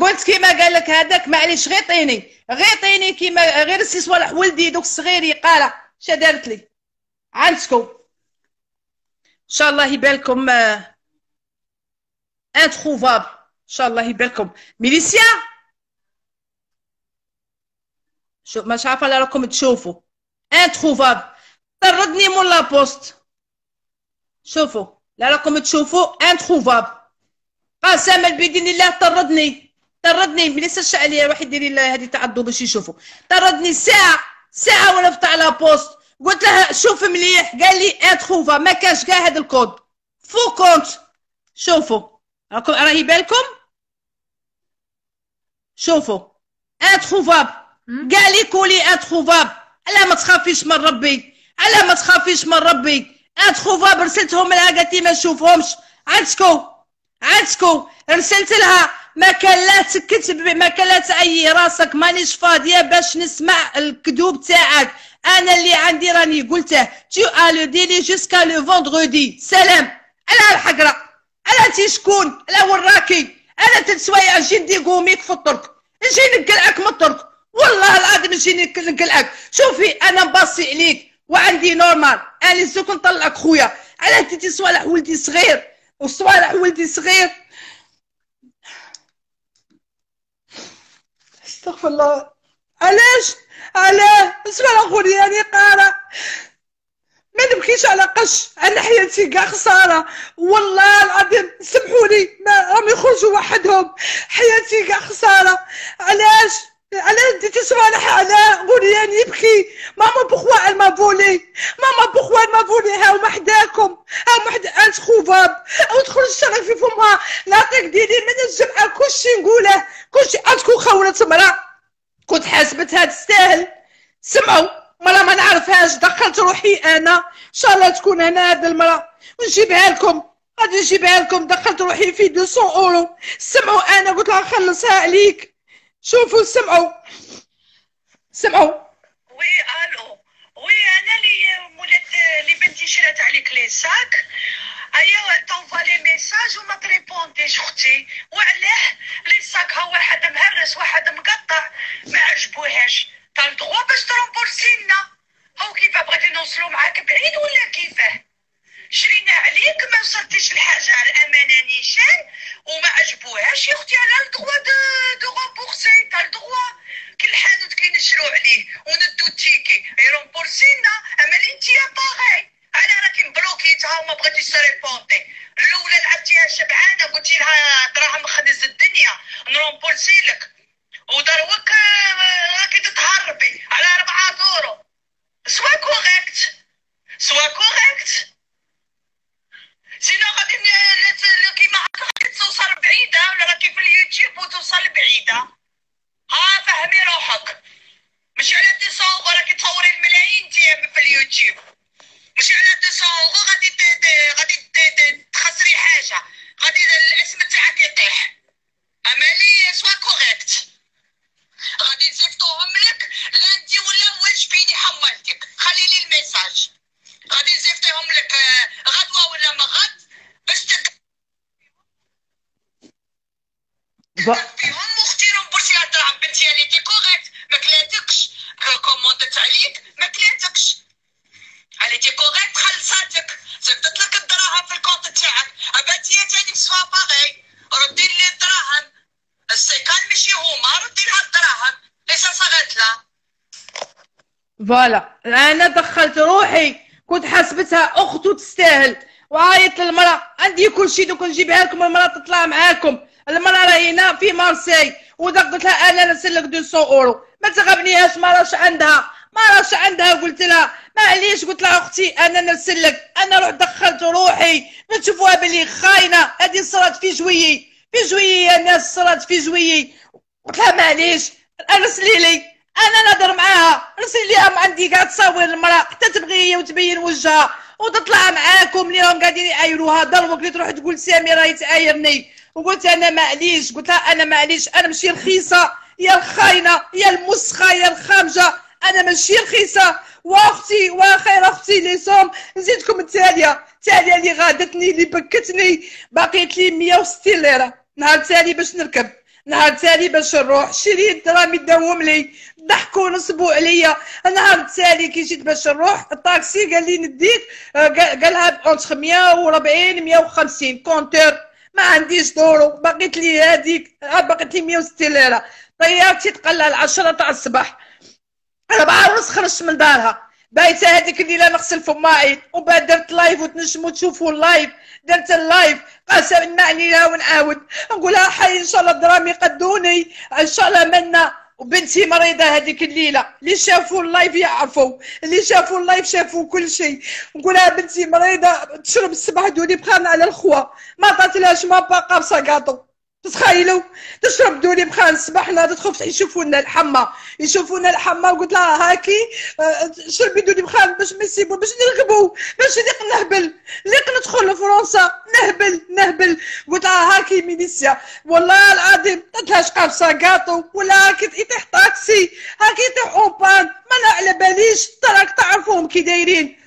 S1: قلت كيما قال لك هذاك معليش غير طيني. غير طيني كيما غير c'est صوالح ولدي دوك الصغير قال شا دارت لي. عندكم شاء الله يبان لكم انتروفابل ان شاء الله يبان لكم ميليسيا شو مش عارفه لا راكم تشوفوا انتروفابل طردني مول لا بوست شوفوا لا راكم تشوفوا انتروفاب قسما بدين الله طردني طردني ملي سرش عليا واحد يدير لي هذه تعضو باش يشوفوا طردني ساعه ساعه وأنا فتح على la poste قلت لها شوف مليح. قال لي introuvable ما كانش كاع هذا ال code. faux compte. شوفوا. راكم راهي بالكم؟ شوفوا. introuvable كاع les colis introuvables علاه ما تخافيش من ربي. علاه ما تخافيش من ربي. introuvable رسلتهم لها قالت لي ما نشوفهمش. عندكم عندكم رسلت لها. ما كان لا تكتب ما كان لا تعيي راسك مانيش فاضية باش نسمع الكذوب تاعك. أنا اللي عندي راني قلته. tu as le délai jusqu'à le vendredi سلام. على الحقرة. على أنت شكون؟ على وراكي؟ أنا تتسوايع نجي نديقوميك في الطرق. نجي نقلعك من الطرق. والله العظيم نجي نقلعك. شوفي أنا مبصي عليك وعندي normal أنا زوك نطلعك خويا. على أنت تصوالح ولدي صغير؟ وصوالح ولدي صغير؟ استغفر الله. علاش؟ علاه اسمع اخويا راني قارة. ما نبكيش على قش أنا حياتي كاع خسارة. والله العظيم سامحوني ما راهم يخرجوا وحدهم. حياتي كاع خسارة. علاش؟ علاش ديتي صوالح على غوليان يبكي. ماما elle m'a volé ماما elle m'a volé هاو محداكم هاو محد أنت خوفاب أو تخرج تشرف في فمها. لاقيك ديري من الجمعة. كلشي نقوله. كلشي تكون خونة مرا كنت حاسبتها تستاهل سمعوا. مرا ما نعرفهاش. دخلت روحي أنا. إن شاء الله تكون هنا هاد المرا ونجيبها لكم. غادي نجيبها لكم. دخلت روحي في 200 أورو. سمعوا أنا. قلت لها نخلصها عليك. شوفوا سمعوا. سمعوا.
S3: oui allô. oui أنا اللي مولات اللي بنتي شرات عليك les sacs. أيوا t'envoies les messages وما تريبونديش أختي. وعلاه les sacs ها واحد مهرس واحد مقطع. ما عجبوهاش. t'as le droit باش ترومبورسينا هاو كيفاه بغيتي نوصلو معاك؟ بعيد ولا كيفاه شرينا عليك ما وصلتيش الحاجة على الامانه نيشان وما عجبوهاش يا أختي على ال droit de de rembourser تاع ال droit كل حانوت كينشرو عليه وندو تيكي يرومبورسينا اما انت يا باغي على راكي مبلوكيتها وما بغيتيش تريبونتي الاولى لعبتيها شبعانه قلتي لها دراهم خنز الدنيا نرومبورسي لك ودروك آه، راكي تتهربي على أربعة اورو سوا كوريكت سوا كوريكت سينو غادي ن- ن- كيما هكا غادي توصل بعيدة ولا راكي في اليوتيوب وتوصل بعيدة ها فهمي روحك مش على 200 اورو راكي تصوري الملايين ديال في اليوتيوب مش على 200 اورو غادي ت- ت- غادي ت- ت- تخسري حاجة غادي الاسم تاعك يطيح اما لي sois correcte غادي نزيفطوهم لك lundi ولا واجبيني حملتك خلي لي ال message غادي نزيفطيهم لك آه، غدوه ولا ما غد باش تك فيهم واختي رومبورسي الدراهم بنتي اللي تي كوريكت ما كلاتكش كوموندت عليك ما كلاتكش اللي تي كوريكت خلصاتك زفت لك الدراهم في الكونت تاعك اباتي تاني بصفا باغي ردي لي الدراهم السيكان ماشي هما ردي لها الدراهم ليس صغت لها
S1: فوالا. أنا دخلت روحي كنت حسبتها اخته تستاهل. وعيط للمرأة. عندي كل شيء دوك نجيبها لكم المرأة تطلع معاكم. المرأة راهي هنا في مارسي ودق قلت لها أنا نسلك 200 أورو. ما تغبنيهاش ما راش عندها. ما راش عندها قلت لها. معليش قلت لها أختي أنا نرسلك أنا روح دخلت روحي. نشوفوها بلي خاينة. هذه صرات في جويي. في جويي يا ناس صرات في جويي. قلت لها معليش أرسلي لي. أنا نهضر معاها. رسل لي أم عندي قاعد تصور المرأة. حتى تبغي هي وتبين وجهها. وتطلع معاكم اللي راهم قاعدين يعايروها دروك اللي تروح تقول سامي راهي تعايرني وقلت أنا معليش قلت لها أنا معليش أنا ماشي رخيصة. يا الخاينة. يا المسخة. يا الخامجة. أنا ماشي رخيصة. وأختي. وخير أختي لي سوم نزيدكم التالية. التالية اللي غادتني اللي بكتني. بقيت لي 160 ليرة. نهار تالي باش نركب. نهار تالي باش نروح. شريت دراهم يداوم لي. ضحكوا نصبوا عليا. النهار التالي كي جيت باش نروح الطاكسي قال لي نديك آه، قال- قالها أونتخ 140 150 كونتور. ما عنديش دورو بقيت لي هذيك آه، بقيت لي 160 ليرة. طيارتي تقلع العشرة تاع الصباح. ربعة ونص خرجت من دارها. بايته هذيك الليلة نغسل فماعي. ومن بعد درت live وتنجموا تشوفوا ال live درت ال live قسم نعني لها ونعاود. نقولها حي إن شاء الله درامي قدوني. إن شاء الله منا. وبنتي مريضه هذيك الليلة. اللي شافوا ال live يعرفوا. اللي شافوا ال live شافوا كل شيء. نقولها بنتي مريضه تشرب الصباح دوني بخان على الخوا. ما عطاتلهاش ما باقا بساكاطو تتخيلوا تشرب دوني بخان الصباح لا تدخل يشوفونا الحمى. يشوفونا الحمى وقلت لها هاكي آه، شربي دوني بخان باش ما يسيبوا باش نركبوا باش نهبل. نليق ندخل لفرنسا نهبل نهبل. قلت لها هاكي ميليسيا؟ والله العظيم تدهش قابصه كاطو ولا هاكي يطيح طاكسي. هاكي يطيح أوبان ما لا على باليش تراك تعرفوهم كي دايرين.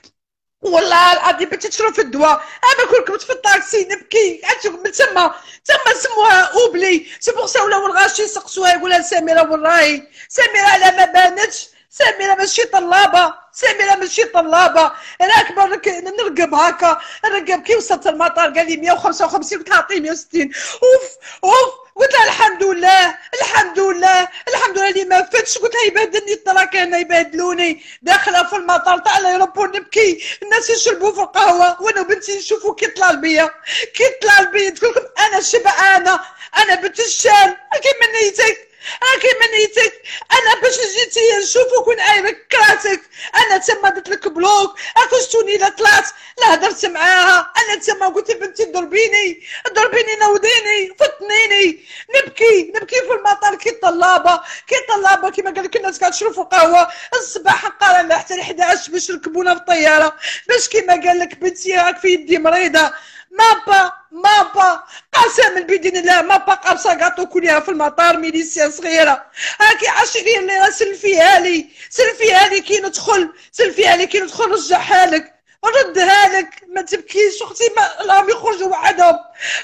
S1: والله العظيم بنتي تشرب في الدواء. أنا كنت في الطاكسي نبكي. من تما تما سموها أوبلي. سي بوغ سا ولاو الغاشي يسقسوها يقولها سميرة والله سميرة على ما بانتش. سميره ماشي طلابة سميره ماشي طلابة. راك برك نرقب هكا. نرقب كي وصلت المطار قال لي 155 قلت لها عطيه 160 أوف أوف. قلت لها الحمد لله الحمد لله الحمد لله. اللي ما فتش قلت لها يبهدلني الطلاق أنا يبهدلوني داخله في المطار تاع الأيروبور نبكي. الناس يشربوا في القهوة. وأنا وبنتي نشوفوا كي طلع البيا. كي طلع البيا تقول لكم أنا شبعانة. أنا بنت الشام. كيما نيتك راكي من نيتك أنا باش جيتي نشوفك ونعايرك كراتك أنا تما درت لك بلوك. اكشتوني لا طلعت. لا هدرت معاها. أنا تما قلت بنتي ضربيني ضربيني نوضيني فطنيني نبكي. نبكي في المطار. كي طلابة. كي طلابة كيما قال لك الناس قاعد تشربوا قهوة. الصباح قال حتى 11 باش نركبونا في الطيارة. باش كيما قال لك بنتي راك في يدي مريضة. مابا مابا قسما بدين الله مابا قابصه كاطو كلها في المطار ميليسيا صغيره هاكي عشرين ليره سلفيها لي سلفيها لي كي ندخل سلفيها لي كي ندخل رجعها لك ردها لك ما تبكيش أختي ما راهم يخرجوا وحدهم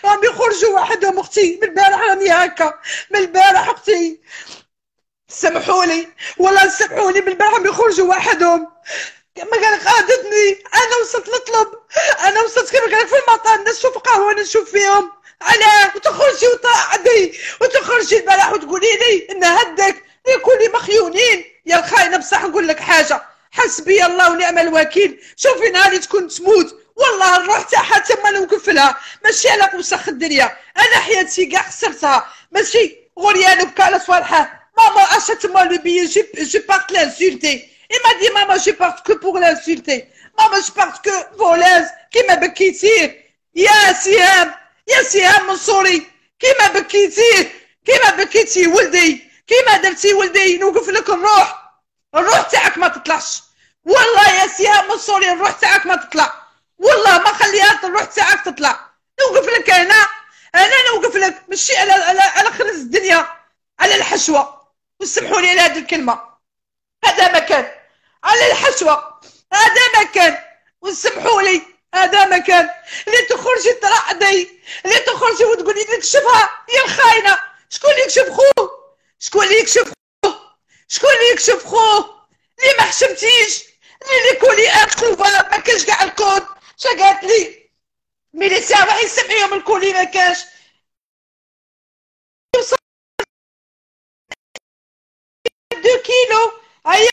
S1: راهم يخرجوا وحدهم أختي من البارح راني هكا من البارح أختي سامحوني والله سامحوني من البارح يخرجوا وحدهم كما قال قادتني أنا وصلت نطلب أنا وصلت كما قال في المطار. نشوف قهوه نشوف فيهم. علاه. وتخرجي وتقعدي. وتخرجي البارح وتقولي لي إن هدك. لكل مخيونين يا الخاينة بصح نقول لك حاجة. حسبي الله ونعم الوكيل. شوفي نهاري تكون تموت والله الروح تاعها تما نوقف لها ماشي على وسخ الدنيا أنا حياتي كاع خسرتها. ماشي. غوريان بكى على صوالحه ماما moi le billet je, je parte l'insulter Il m'a dit, maman, je parte que pour l'insulter. Maman, je parte que voleuse. Qui m'a بكيتي يا سهام يا سهام منصوري كيما بكيتي كيما بكيتي ولدي كيما درتي ولدي نوقف لك الروح الروح تاعك ما تطلعش والله يا سهام منصوري الروح تاعك ما تطلع والله ما خليها الروح تاعك تطلع نوقف لك أنا أنا نوقف لك ماشي على على على خرز الدنيا على الحشوه وسمحوا لي على هذه الكلمة هذا ما كان على الحشوة. هذا مكان. وسمحوا لي. هذا مكان. اللي تخرجي ترعدي اللي تخرجي وتقولي لي كشفها يا الخاينة شكون اللي يكشف خوه شكون اللي يكشف خوه شكون اللي يكشف خوه اللي ما حشمتيش؟ اللي كولي اخو ولا ما كاش كاع الكود. شا قالت لي؟ ميلي ساعة يسمعيهم الكولي ما كاش. دو كيلو. هيا.